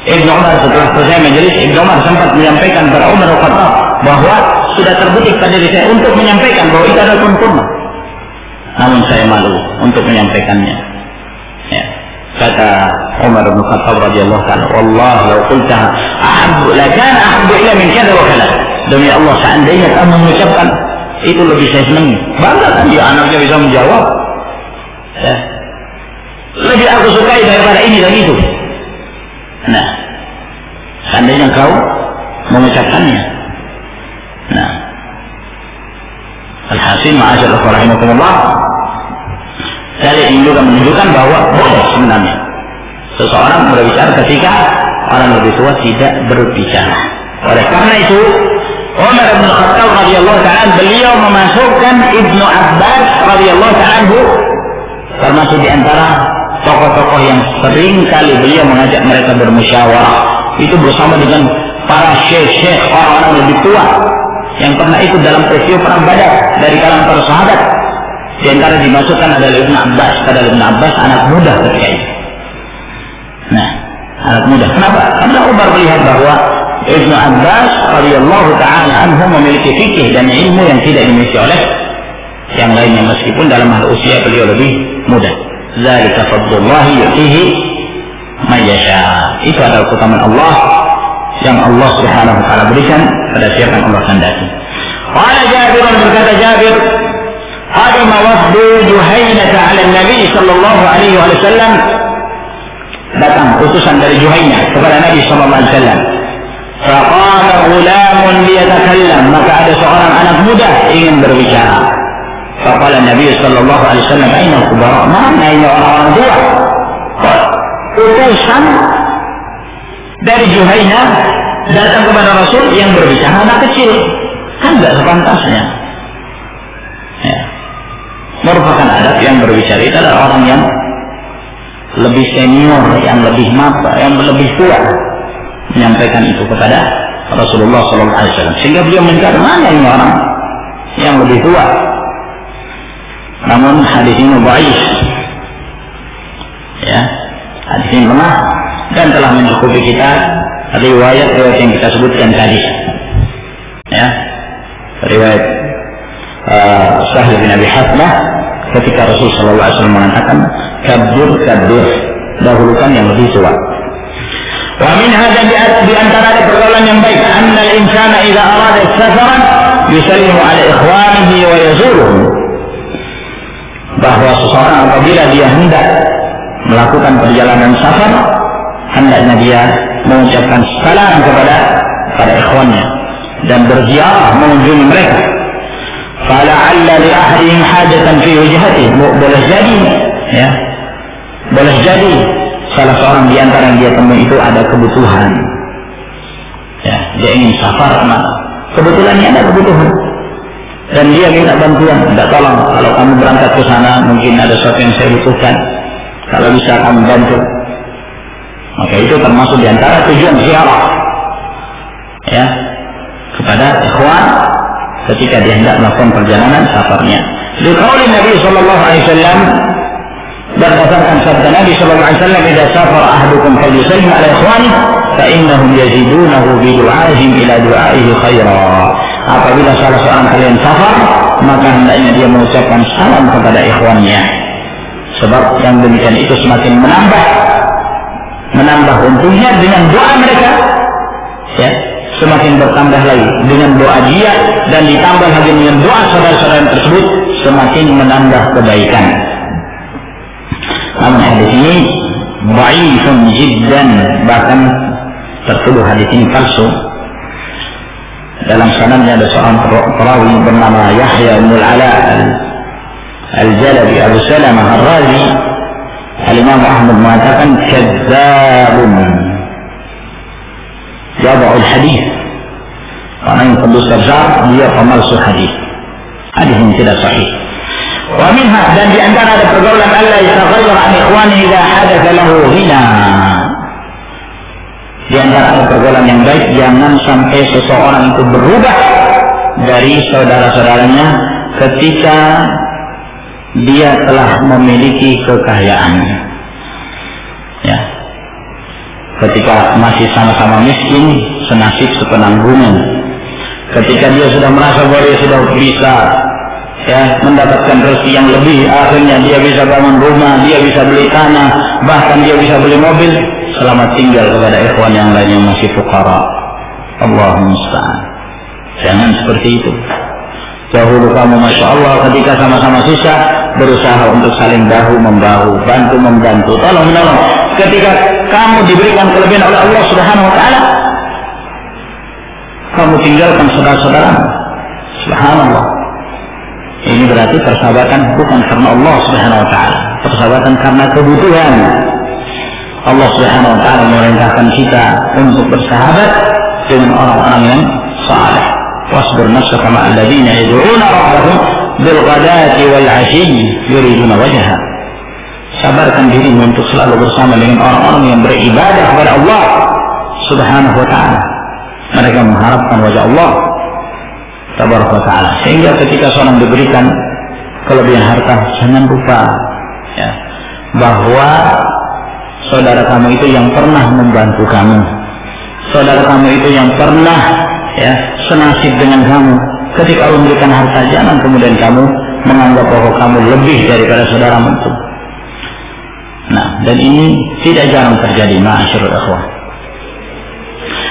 Ibn Umar setelah selesai majelis Ibn Umar sempat menyampaikan kepada Umar Khattab bahwa sudah terbukti pada diri saya untuk menyampaikan bahwa itu adalah pohon kurma. Namun saya malu untuk menyampaikannya. Ya. Kata Umar bin Khattab radhiyallahu taala, "Wallah law qultaha ahabbu lakana ahabbu ila min kada wa kada." Demi Allah seandainya kamu mengucapkan itu lebih saya senang. Bangga kan dia anaknya bisa menjawab. Ya. Lebih aku sukai daripada ini dan itu. Nah, seandainya kau mengucapkannya. Nah, Alhasil ma'asyar rahimakumullah. Saya ingin juga menunjukkan bahwa boleh sebenarnya Seseorang berbicara ketika orang lebih tua tidak berbicara. Oleh karena itu Umar bin Khattab radhiyallahu taala beliau memasukkan Ibnu Abbas radhiyallahu taala termasuk di antara tokoh-tokoh yang sering kali beliau mengajak mereka bermusyawarah. Itu bersama dengan para syekh-syekh orang-orang lebih tua yang pernah ikut dalam peristiwa perang Badar dari kalangan para sahabat. Di antara dimasukkan adalah Ibnu Abbas. Pada Ibnu Abbas anak muda ketika itu. Nah, anak muda. Kenapa? Karena Umar melihat bahwa Ibnu Abbas radhiyallahu taala anhu memiliki fikih dan ilmu yang tidak dimiliki oleh yang lainnya meskipun dalam hal usia beliau lebih muda. Zalika fadlullah yu'tihi may Itu adalah keutamaan Allah yang Allah Subhanahu wa taala berikan pada siapa yang Allah kehendaki. Qala Jabir berkata Jabir, "Qadam wafdu Juhainah 'ala Nabi sallallahu alaihi wasallam." Datang utusan dari Juhainah kepada Nabi sallallahu alaihi wasallam. Faqala ghulamun liyatakallam, maka ada seorang anak muda ingin berbicara. Faqala Nabi sallallahu alaihi wasallam, "Aina kubara?" Mana ini orang-orang tua? Utusan dari Juhaina datang kepada Rasul yang berbicara anak kecil. Kan tidak sepantasnya. Ya. Merupakan adat yang berbicara itu adalah orang yang lebih senior, yang lebih mata, yang lebih tua menyampaikan itu kepada Rasulullah SAW. Sehingga beliau mencari mana ini orang yang lebih tua. Namun hadis ini baik. Ya, hadis ini lemah dan telah mencukupi kita riwayat-riwayat yang kita sebutkan tadi. Ya, riwayat uh, Sahih bin Abi Hasbah ketika Rasul Shallallahu Alaihi Wasallam mengatakan kabur kabur dahulukan yang lebih tua. Wa min hadha di antara pergaulan yang baik anna al-insana idza arada safaran yusallimu ala ikhwanihi wa yazuruhum bahwa seseorang apabila dia hendak melakukan perjalanan safar hendaknya dia mengucapkan salam kepada para ikhwannya dan berziarah mengunjungi mereka. Fala'alla li ahadihim hajatan fi wajhati. Boleh jadi ya. Boleh jadi salah seorang di antara yang dia temui itu ada kebutuhan. Ya, dia ingin safar nah, kebetulan ada kebutuhan dan dia minta bantuan tidak tolong kalau kamu berangkat ke sana mungkin ada sesuatu yang saya butuhkan kalau bisa kamu bantu maka itu termasuk di antara tujuan ziarah ya kepada ikhwan ketika dia hendak melakukan perjalanan safarnya. Dikauli Nabi Shallallahu Alaihi Wasallam berdasarkan sabda Nabi Shallallahu Alaihi Wasallam, "Jika safar ahdukum falyusallim ala ikhwani, fa innahum yazidunahu bi du'ahim ila du'aihi khaira." Apabila salah seorang kalian safar, maka hendaknya dia mengucapkan salam kepada ikhwannya. Sebab yang demikian itu semakin menambah menambah untungnya dengan doa mereka ya semakin bertambah lagi dengan doa dia dan ditambah lagi dengan doa saudara-saudara tersebut semakin menambah kebaikan. Namun hadis ini baikun jiddan bahkan tertuduh hadis ini palsu. Dalam sanadnya ada seorang perawi bernama Yahya bin Ala Al-Jalabi Abu Salamah Ar-Razi Al-Imam Ahmad mengatakan kadzabun. Yada'ul hadis. Karena yang pendusta besar dia pemalsu hadis. Hadis yang tidak sahih. Wa minha dan di antara ada pergaulan Allah yataghayyar an ikhwani idza hadatha lahu ghina. Di antara ada pergaulan yang baik jangan sampai seseorang itu berubah dari saudara-saudaranya ketika dia telah memiliki kekayaan ya. Ketika masih sama-sama miskin senasib sepenanggungan. Ketika dia sudah merasa bahwa dia sudah bisa ya mendapatkan rezeki yang lebih akhirnya dia bisa bangun rumah dia bisa beli tanah bahkan dia bisa beli mobil. Selamat tinggal kepada ikhwan yang lain yang masih fukara Allah musta'an. Jangan seperti itu. Dahulu kamu Masya Allah ketika sama-sama susah berusaha untuk saling bahu membahu, bantu membantu, tolong menolong. Ketika kamu diberikan kelebihan oleh Allah Subhanahu wa taala, kamu tinggalkan saudara-saudara. Subhanallah. Ini berarti persahabatan bukan karena Allah Subhanahu wa taala, persahabatan karena kebutuhan. Allah Subhanahu wa taala merintahkan kita untuk bersahabat dengan orang-orang yang saleh. Wasbur nafsaka ma'al ladzina yad'una rabbahum bilghadati wal ashi yuriduna wajha sabarkan diri untuk selalu bersama dengan orang-orang yang beribadah kepada Allah subhanahu wa ta'ala. Mereka mengharapkan wajah Allah tabaraka ta'ala. Sehingga ketika seorang diberikan kelebihan harta jangan lupa ya, bahwa saudara kamu itu yang pernah membantu kamu. Saudara kamu itu yang pernah ya senasib dengan kamu. ketika Allah memberikan harta jangan kemudian kamu menganggap bahwa kamu lebih daripada saudaramu itu nah dan ini tidak jarang terjadi ma'asyurul akhwah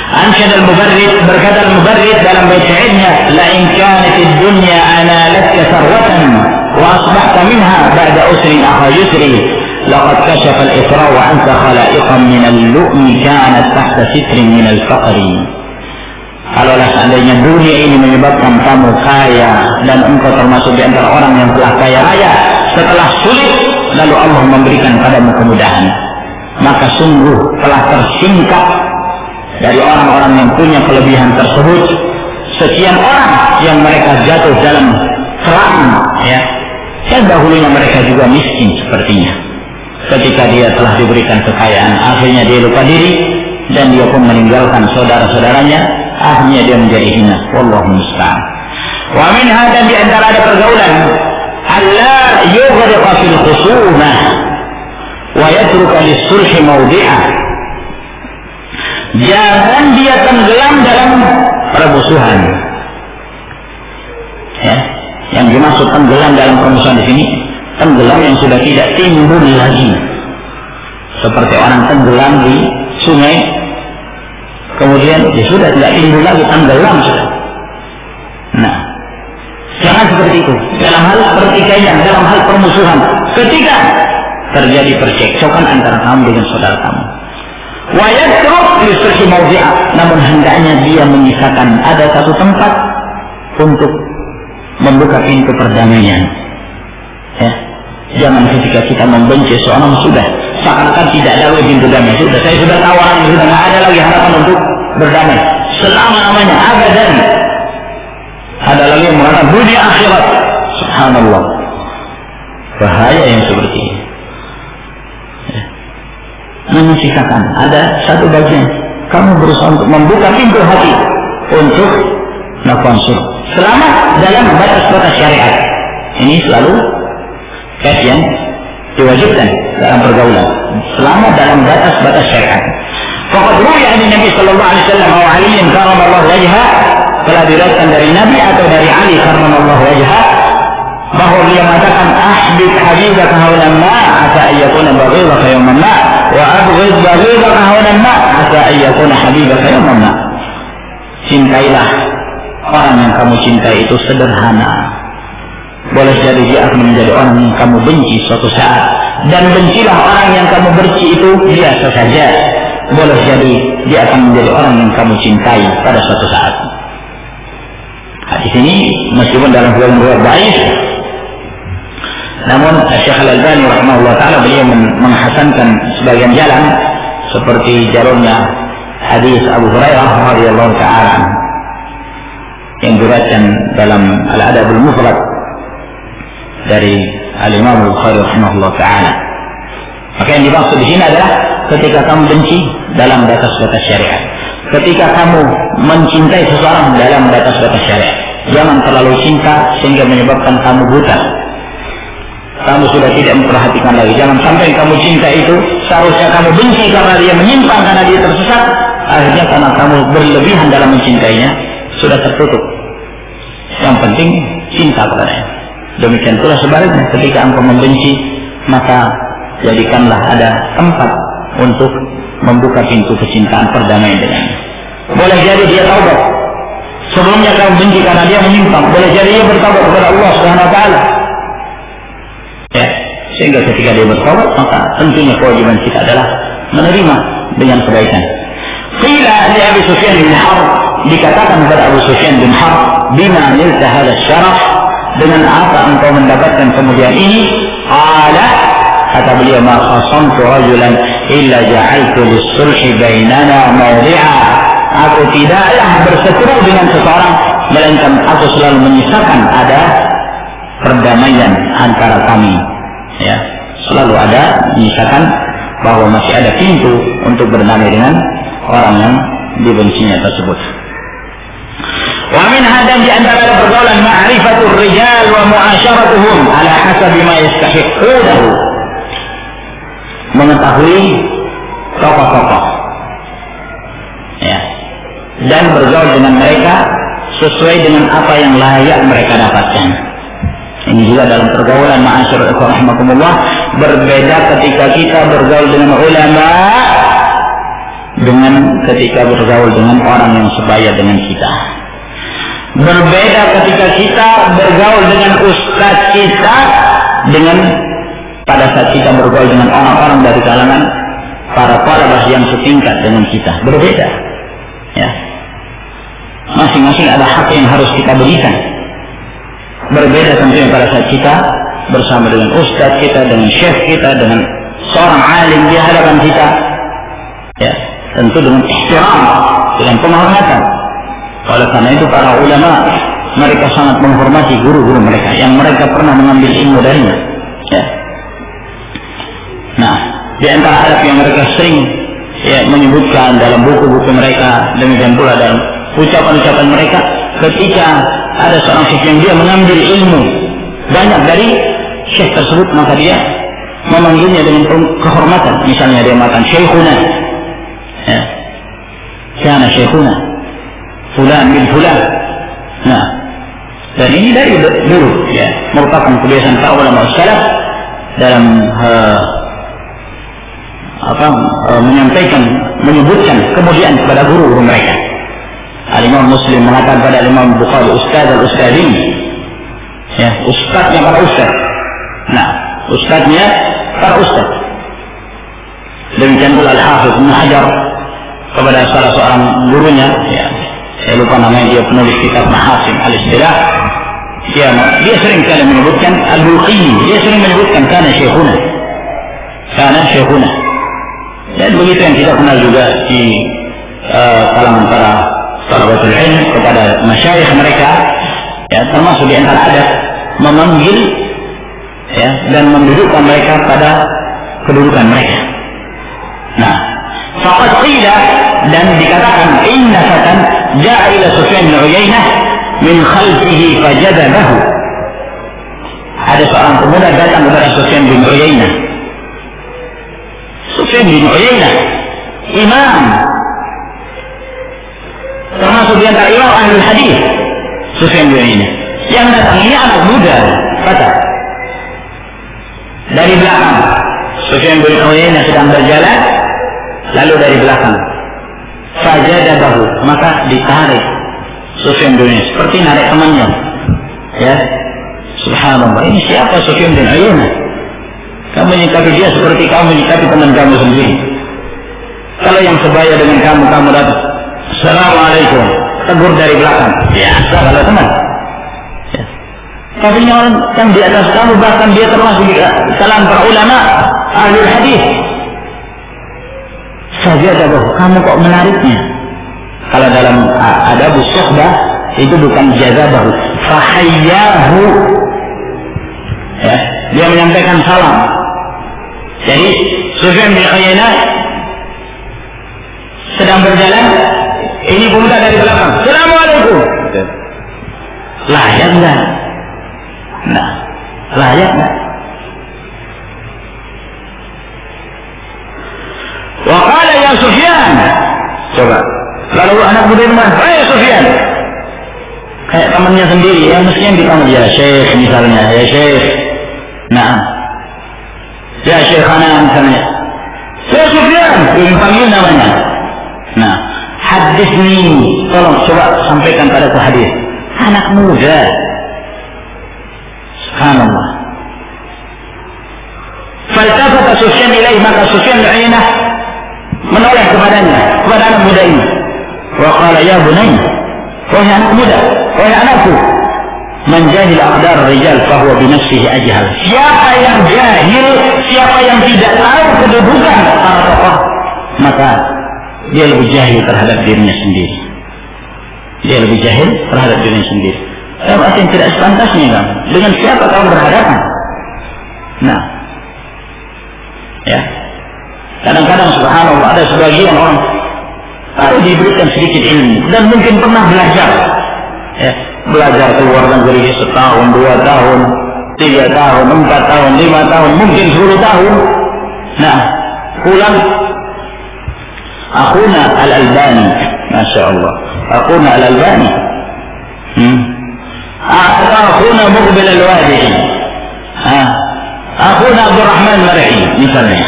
Ansyad al-Mubarrid berkata al-Mubarrid dalam bait syairnya la in kanat ad-dunya analatka sarwatan wa asbahta minha ba'da usrin akha yusri لقد كشف الإسراء عنك خلائقا من اللؤم كانت تحت ستر من الفقر Kalaulah seandainya dunia ini menyebabkan kamu kaya dan engkau termasuk di antara orang yang telah kaya raya setelah sulit lalu Allah memberikan padamu kemudahan. Maka sungguh telah tersingkap dari orang-orang yang punya kelebihan tersebut. Sekian orang yang mereka jatuh dalam kelam ya. Dan dahulunya mereka juga miskin sepertinya. Ketika dia telah diberikan kekayaan akhirnya dia lupa diri dan dia pun meninggalkan saudara-saudaranya akhirnya dia menjadi hina. Wallahu musta'an. Wa min hada di antara ada pergaulan Allah yughriqa fil khusumah wa yatruka lis-sulhi mawdi'ah. Jangan dia tenggelam dalam permusuhan. Ya yang dimaksud tenggelam dalam permusuhan di sini tenggelam yang sudah tidak timbul lagi. Seperti orang tenggelam di sungai kemudian ya sudah tidak timbul lagi tenggelam sudah. Nah jangan seperti itu. Dalam hal pertikaian dalam hal permusuhan ketika terjadi percekcokan antara kamu dengan saudara kamu. Wayatruk listrihi mawdi'a namun hendaknya dia menyisakan ada satu tempat untuk membuka pintu perdamaian. Ya jangan ketika kita membenci seorang sudah. Seakan-akan tidak ada lagi pintu damai. Sudah saya sudah tahu orang sudah tidak ada lagi harapan untuk berdamai. Selama-lamanya abadan ada lagi yang mengatakan dunia akhirat. Subhanallah. Bahaya yang seperti ini. Ya. namun sisakan ada satu bagian. Kamu berusaha untuk membuka pintu hati untuk nafansur selama dalam batas-batas syariat. Ini selalu kajian diwajibkan dalam pergaulan. Selama dalam batas-batas syariat Fakat ruya dari Nabi Sallallahu Alaihi Wasallam bahwa Ali yang karam Allah wajah telah diriwayatkan dari Nabi atau dari Ali karam Allah wajah bahwa dia mengatakan ahbib habibaka haulan ma asa ayyakuna baghidaka yawman ma. Wa abghid baghidaka haulan ma asa ayyakuna habibaka yawman ma. Cintailah orang yang kamu cintai itu sederhana. Boleh jadi dia akan menjadi orang yang kamu benci suatu saat. Dan bencilah orang yang kamu benci itu biasa saja boleh jadi dia akan menjadi orang yang kamu cintai pada suatu saat. Nah, di sini meskipun dalam bulan baik, namun Syekh Al Albani rahimahullah taala beliau menghasankan sebagian jalan seperti jalurnya hadis Abu Hurairah radhiyallahu taala yang diriwayatkan dalam Al Adabul Mufrad dari Al Imam Bukhari rahimahullah taala. Maka yang dimaksud di sini adalah ketika kamu benci dalam batas-batas syariat. Ketika kamu mencintai seseorang dalam batas-batas syariat. Jangan terlalu cinta sehingga menyebabkan kamu buta. Kamu sudah tidak memperhatikan lagi. Jangan sampai kamu cinta itu seharusnya kamu benci karena dia menyimpang karena dia tersesat. Akhirnya karena kamu berlebihan dalam mencintainya sudah tertutup. Yang penting cinta kepadanya. Demikian pula sebaliknya ketika engkau membenci maka jadikanlah ada tempat untuk membuka pintu kecintaan perdamaian dengannya. Boleh jadi dia taubat. Sebelumnya kamu benci karena dia menyimpang. Boleh jadi dia bertaubat kepada Allah Subhanahu wa taala. Ya, sehingga ketika dia bertaubat maka tentunya kewajiban kita adalah menerima dengan kebaikan. Qila li Abi Sufyan bin Harb dikatakan kepada Abu Sufyan bin Harb bima nilta hadha syaraf dengan apa engkau mendapatkan kemudian ini? Qala kata beliau ma khasamtu rajulan illa ja'altu lis-sulhi bainana mawdi'a. Aku tidaklah berseteru dengan seseorang melainkan aku selalu menyisakan ada perdamaian antara kami. Ya selalu ada menyisakan bahwa masih ada pintu untuk berdamai dengan orang yang dibencinya tersebut. Wa min hadan di antara pergaulan ma'rifatul rijal wa mu'asyaratuhum ala hasabi ma yastahiqunahu mengetahui tokoh-tokoh. Ya. Dan bergaul dengan mereka sesuai dengan apa yang layak mereka dapatkan. Ini juga dalam pergaulan ma'asyur rahmatullah berbeda ketika kita bergaul dengan ulama dengan ketika bergaul dengan orang yang sebaya dengan kita. Berbeda ketika kita bergaul dengan ustadz kita dengan pada saat kita bergaul dengan orang-orang dari kalangan para talabah yang setingkat dengan kita. Berbeda. Ya. Masing-masing ada hak yang harus kita berikan. Berbeda tentunya pada saat kita bersama dengan ustadz kita dengan syekh kita dengan seorang alim di hadapan kita. Ya. Tentu dengan ihtiram dengan penghormatan. Oleh karena itu para ulama mereka sangat menghormati guru-guru mereka yang mereka pernah mengambil ilmu darinya. Ya di antara adab yang mereka sering ya, menyebutkan dalam buku-buku mereka, demikian pula dalam ucapan-ucapan mereka, ketika ada seorang syekh yang dia mengambil ilmu banyak dari syekh tersebut, maka dia memanggilnya dengan kehormatan. Misalnya dia mengatakan syekhuna, ya, kana syekhuna, fulan bin fulan. Nah, dan ini dari dulu, ya, merupakan kebiasaan para ulama salaf dalam uh, apa e, menyampaikan menyebutkan kemudian kepada guru-guru mereka. Al Imam Muslim mengatakan pada Imam Bukhari Ustaz al Ustadin ya ustaznya para ustaz. Nah, ustaznya para ustaz. Demikian pula Al Hafiz Ibn Hajar kepada salah seorang gurunya ya, saya lupa namanya dia penulis kitab Mahasin al Istilah dia dia sering kali menyebutkan al Bulqini dia sering menyebutkan karena syekhuna karena syekhuna dan begitu yang kita kenal juga di uh, kalangan para sahabatul ilm kepada masyayikh mereka ya termasuk di antara adat memanggil ya dan mendudukkan mereka pada kedudukan mereka. Nah, faqad qila dan dikatakan inna fatan ja'a ila Sufyan bin Uyainah min khalfihi fajadabahu. Ada seorang pemuda datang kepada Sufyan bin Uyainah Sufyan bin Uyainah imam. Termasuk di antara imam ahli hadis. Sufyan bin Uyainah yang datang ini anak muda. Kata. Dari belakang. Sufyan bin Uyainah sedang berjalan. Lalu dari belakang. Bahu maka ditarik. Sufyan bin Uyainah seperti narik temannya. Ya. Subhanallah. Ini siapa Sufyan bin Uyainah kamu menyikapi dia seperti kamu menyikapi teman kamu sendiri. Kalau yang sebaya dengan kamu, kamu datang. Assalamualaikum. Tegur dari belakang. Biasa kalau teman. Tapi orang yang di atas kamu bahkan dia termasuk di kalangan para ulama ahli hadis. Saya tahu kamu kok menariknya. Kalau dalam ada suhbah itu bukan jazabahu, fahayyahu. Ya, dia menyampaikan salam. Jadi Sufyan bin Uyainah sedang berjalan, ini pemuda dari belakang. Assalamualaikum. Layak enggak? Nah, layak enggak? Wakala ya Sufyan. Coba. Lalu anak muda rumah, Hai Sufyan. Kayak temannya sendiri, ya mestinya dipanggil ya Syekh misalnya, ya Syekh. Nah, يا شيخنا أنت من شيخ سفيان من فمين وين نعم حدثني. صلى الله عليه وسلم كان قد حديث. أنا موجة. سبحان الله. فالتفت سفيان إليه ما قال سفيان عينه من وجه كبدانا كبدانا مدين. وقال يا بني وهي أنا مدى وهي أنا فوق man jahil aqdar rijal fahuwa binafsihi ajhal. Siapa yang jahil, siapa yang tidak tahu kedudukan para tokoh, maka dia lebih jahil terhadap dirinya sendiri. Dia lebih jahil terhadap dirinya sendiri. Arti yang tidak sepantasnya kan? Dengan siapa kamu berhadapan? Nah, ya. Kadang-kadang subhanallah ada sebagian orang harus diberikan sedikit ilmu dan mungkin pernah belajar. Ya, belajar keluar negeri setahun, dua tahun, tiga tahun, empat tahun, lima tahun, mungkin sepuluh tahun. Nah, pulang Akuna Al-Albani, Masya Allah. Akuna Al-Albani. Hmm? Akuna mukbil Al-Wadi. Hah? Akuna Abdul Rahman Mar'i, misalnya.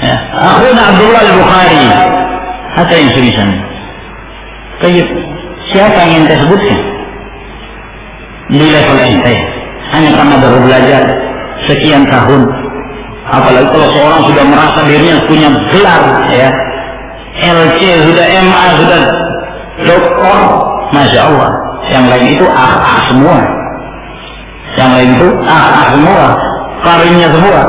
Ya. Akuna Abdullah Al-Bukhari. Hatta yang semisalnya. Baik. Gitu siapa yang ente sebutkan? Di level ente hanya karena baru belajar sekian tahun. Apalagi kalau seorang sudah merasa dirinya punya gelar ya. LC sudah MA sudah doktor. Masya Allah. Yang lain itu ah-ah semua. Yang lain itu ah-ah semua. Karimnya semua.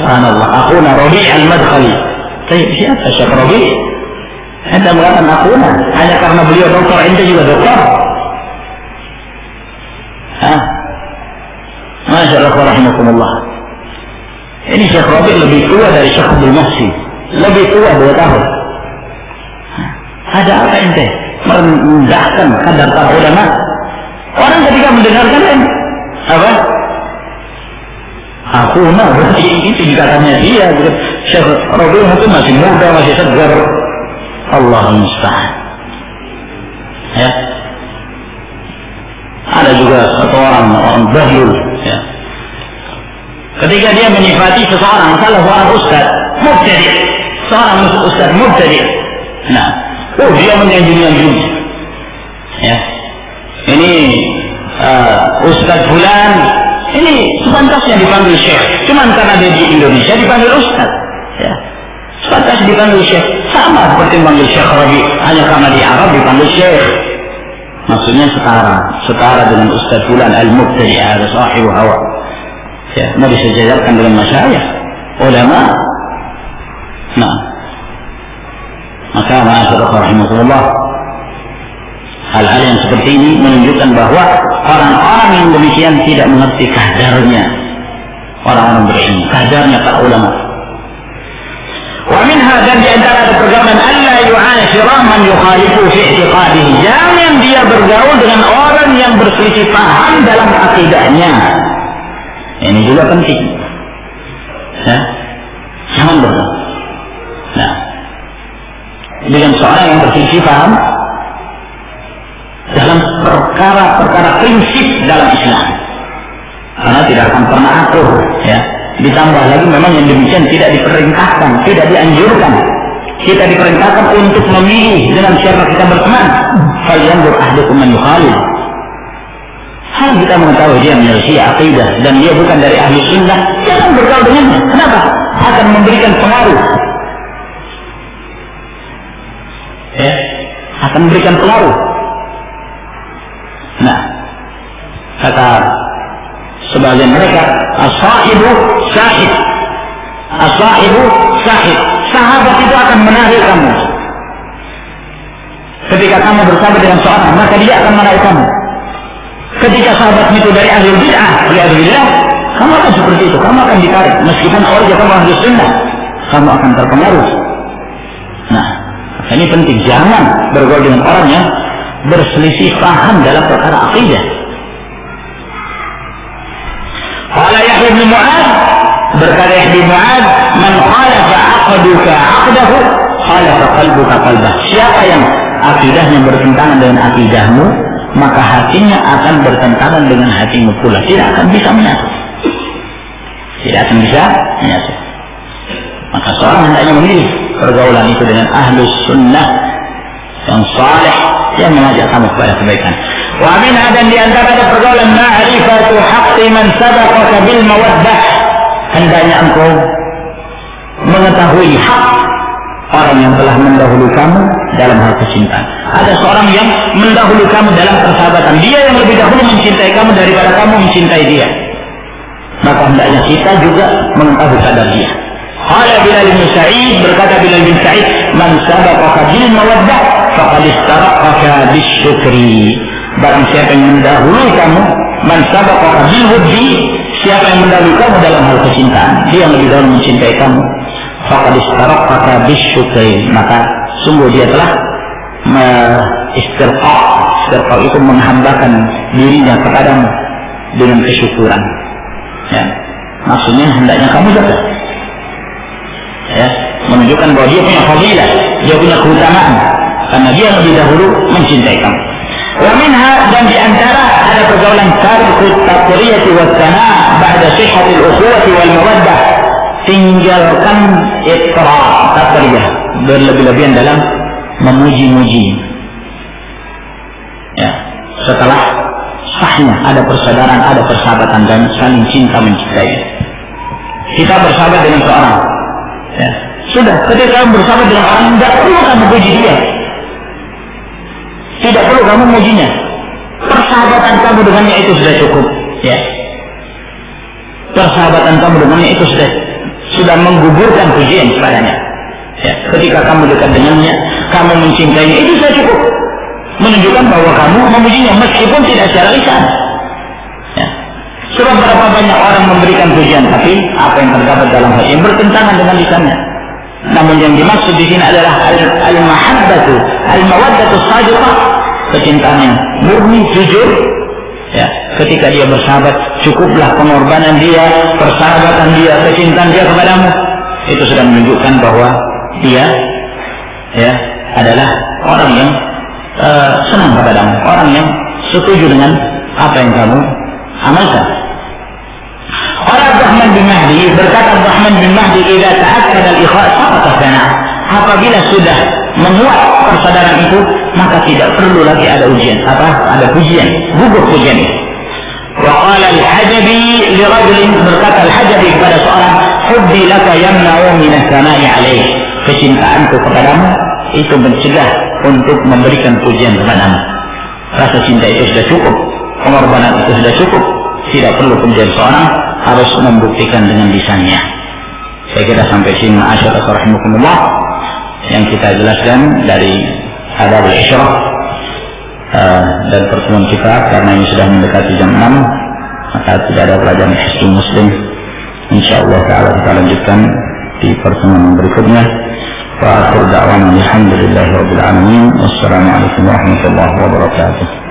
Subhanallah. Akuna Rabi al-Madkhali. Siapa Syekh Rabi anda mengatakan akuna hanya karena beliau dokter ente juga dokter Hah? Masya Allah ini Syekh Rabi lebih tua dari Syekh Abdul Muhsin lebih tua dua tahun ada apa ente merendahkan kadar para ulama. Orang ketika mendengarkan kan apa? Aku nah itu dikatanya dia gitu. Syekh Rabi'ah itu masih muda, masih segar. Allah musta'an. Ya. Ada juga satu orang, orang bahlul. Ya. Ketika dia menyifati seseorang, salah seorang ustaz, mubtadi, seorang ustaz mubtadi. Nah, Oh dia menyanjung-nyanjung. Ya. Ini uh, Ustadz Bulan ini sepantasnya dipanggil Syekh. Cuman karena dia di Indonesia dipanggil Ustadz. Ya. Sepantas dipanggil Syekh. Sama seperti dipanggil Syekh Rabi. Hanya karena di Arab dipanggil Syekh. Maksudnya setara. Setara dengan Ustadz Bulan Al-Mubtadi ada sahibu hawa. Ya, mau disejajarkan dengan masyarakat. Ulama. Nah, maka masyarakat rahimahullah hal-hal yang seperti ini menunjukkan bahwa orang-orang yang demikian tidak mengerti kadarnya orang-orang berilmu, kadarnya para ulama. Wa dan di antara ada Allah yu'ashira man yukhalifu fi i'tiqadihi. Jangan dia bergaul dengan orang yang berselisih paham dalam akidahnya. Ini juga penting. Ya. Jangan bergaul. Nah, dengan seorang yang berselisih paham dalam perkara-perkara prinsip dalam Islam. Karena tidak akan pernah akur, ya. Ditambah lagi memang yang demikian tidak diperintahkan, tidak dianjurkan. Kita diperintahkan untuk memilih dengan siapa kita berteman. Falyanzur ahdukum man yukhalil. Hal kita mengetahui dia menyelesaikan akidah dan dia bukan dari ahli sunnah, jangan bergaul dengannya. Kenapa? Akan memberikan pengaruh ya, akan memberikan pengaruh. Nah, kata sebagian mereka. As-sahibu sahib as-sahibu sahib sahabat itu akan menarik kamu. Ketika kamu bersama dengan seorang maka dia akan menarik kamu. Ketika sahabat itu dari ahli bid'ah alhamdulillah kamu akan seperti itu. Kamu akan ditarik. Meskipun awalnya kamu ahli sunnah kamu akan terpengaruh. Nah ini penting. Jangan bergaul dengan orang yang berselisih paham dalam perkara akidah Qala Yahya bin Mu'ad berkata Yahya bin Mu'ad man khalafa aqduka aqdahu khalafa qalbuka qalbah siapa yang akidahnya bertentangan dengan akidahmu maka hatinya akan bertentangan dengan hatimu pula. Tidak akan bisa menyatu. Tidak akan bisa menyatu. Maka seorang hendaknya memilih pergaulan itu dengan ahlus sunnah yang saleh yang mengajak kamu kepada kebaikan Wa minha dan di antara pergaulan ma'rifatu haqqi man sabaqaka bil mawaddah. Hendaknya engkau mengetahui hak orang yang telah mendahului kamu dalam hal kecintaan. Ada seorang yang mendahului kamu dalam persahabatan. Dia yang lebih dahulu mencintai kamu daripada kamu mencintai dia. Maka hendaknya kita juga mengetahui kadar dia. Qala Bilal bin Sa'id berkata Bilal bin Sa'id, "Man sabaqaka bil mawaddah faqad istaraqaka bisyukri." Barang siapa yang mendahului kamu, man sabaqa bil hubbi, siapa yang mendahului kamu dalam hal kecintaan, dia yang lebih dahulu mencintai kamu. Faqad istaraqaka bisyukri, maka sungguh dia telah istirqa. Istirqa itu menghambakan dirinya kepadamu dengan kesyukuran. Ya. Maksudnya hendaknya kamu jaga. Ya, menunjukkan bahwa dia punya fadilah, dia punya keutamaan karena dia lebih dahulu mencintai kamu. ومنها dan di antara ada pergaulan tarkut taqriyati wa sana ba'da sihhatil ukhuwati wal mawaddah tinggalkan itra taqriyah berlebih-lebihan dalam memuji-muji ya setelah sahnya ada persaudaraan ada persahabatan dan saling cinta mencintai kita bersahabat dengan seorang ya sudah ketika bersahabat dengan orang tidak perlu kamu puji dia tidak perlu kamu mujinya. Persahabatan kamu dengannya itu sudah cukup. Ya. Persahabatan kamu dengannya itu sudah sudah menggugurkan pujian kepadanya. Ya. Ketika kamu dekat dengannya, kamu mencintainya, itu sudah cukup. Menunjukkan bahwa kamu memujinya meskipun tidak secara lisan. Ya. Sebab berapa banyak orang memberikan pujian, tapi apa yang terdapat dalam hati yang bertentangan dengan lisannya. Namun yang dimaksud di sini adalah al-mahabbatu, al-mawaddatu sadiqah, kecintaan yang murni jujur. Ya, ketika dia bersahabat, cukuplah pengorbanan dia, persahabatan dia, kecintaan dia kepadamu. Itu sudah menunjukkan bahwa dia ya adalah orang yang uh, senang kepadamu, orang yang setuju dengan apa yang kamu amalkan. Qala Rahman bin Mahdi berkata Rahman bin Mahdi "Idza ta'akkada al-ikhlas faqat sana." Apabila sudah menguat persaudaraan itu, maka tidak perlu lagi ada ujian. Apa? Ada pujian, gugur pujian itu. Wa qala al-Hajabi li rajulin berkata al-Hajabi kepada seorang, "Hubbi laka yamna'u min as-sana'i 'alaih." Kecintaanku kepadamu itu mencegah untuk memberikan pujian kepadamu. Rasa cinta itu sudah cukup, pengorbanan itu sudah cukup, tidak perlu kemudian seorang harus membuktikan dengan lisannya. Saya kira sampai sini. Ma'asyarakat rahimakumullah. Yang kita jelaskan dari adab al-isyrah uh, dan pertemuan kita karena ini sudah mendekati jam 6 maka tidak ada pelajaran hisbi muslim. Insyaallah taala kita lanjutkan di pertemuan berikutnya. Wa akhir da'wana alhamdulillahi rabbil alamin. Wassalamu warahmatullahi wabarakatuh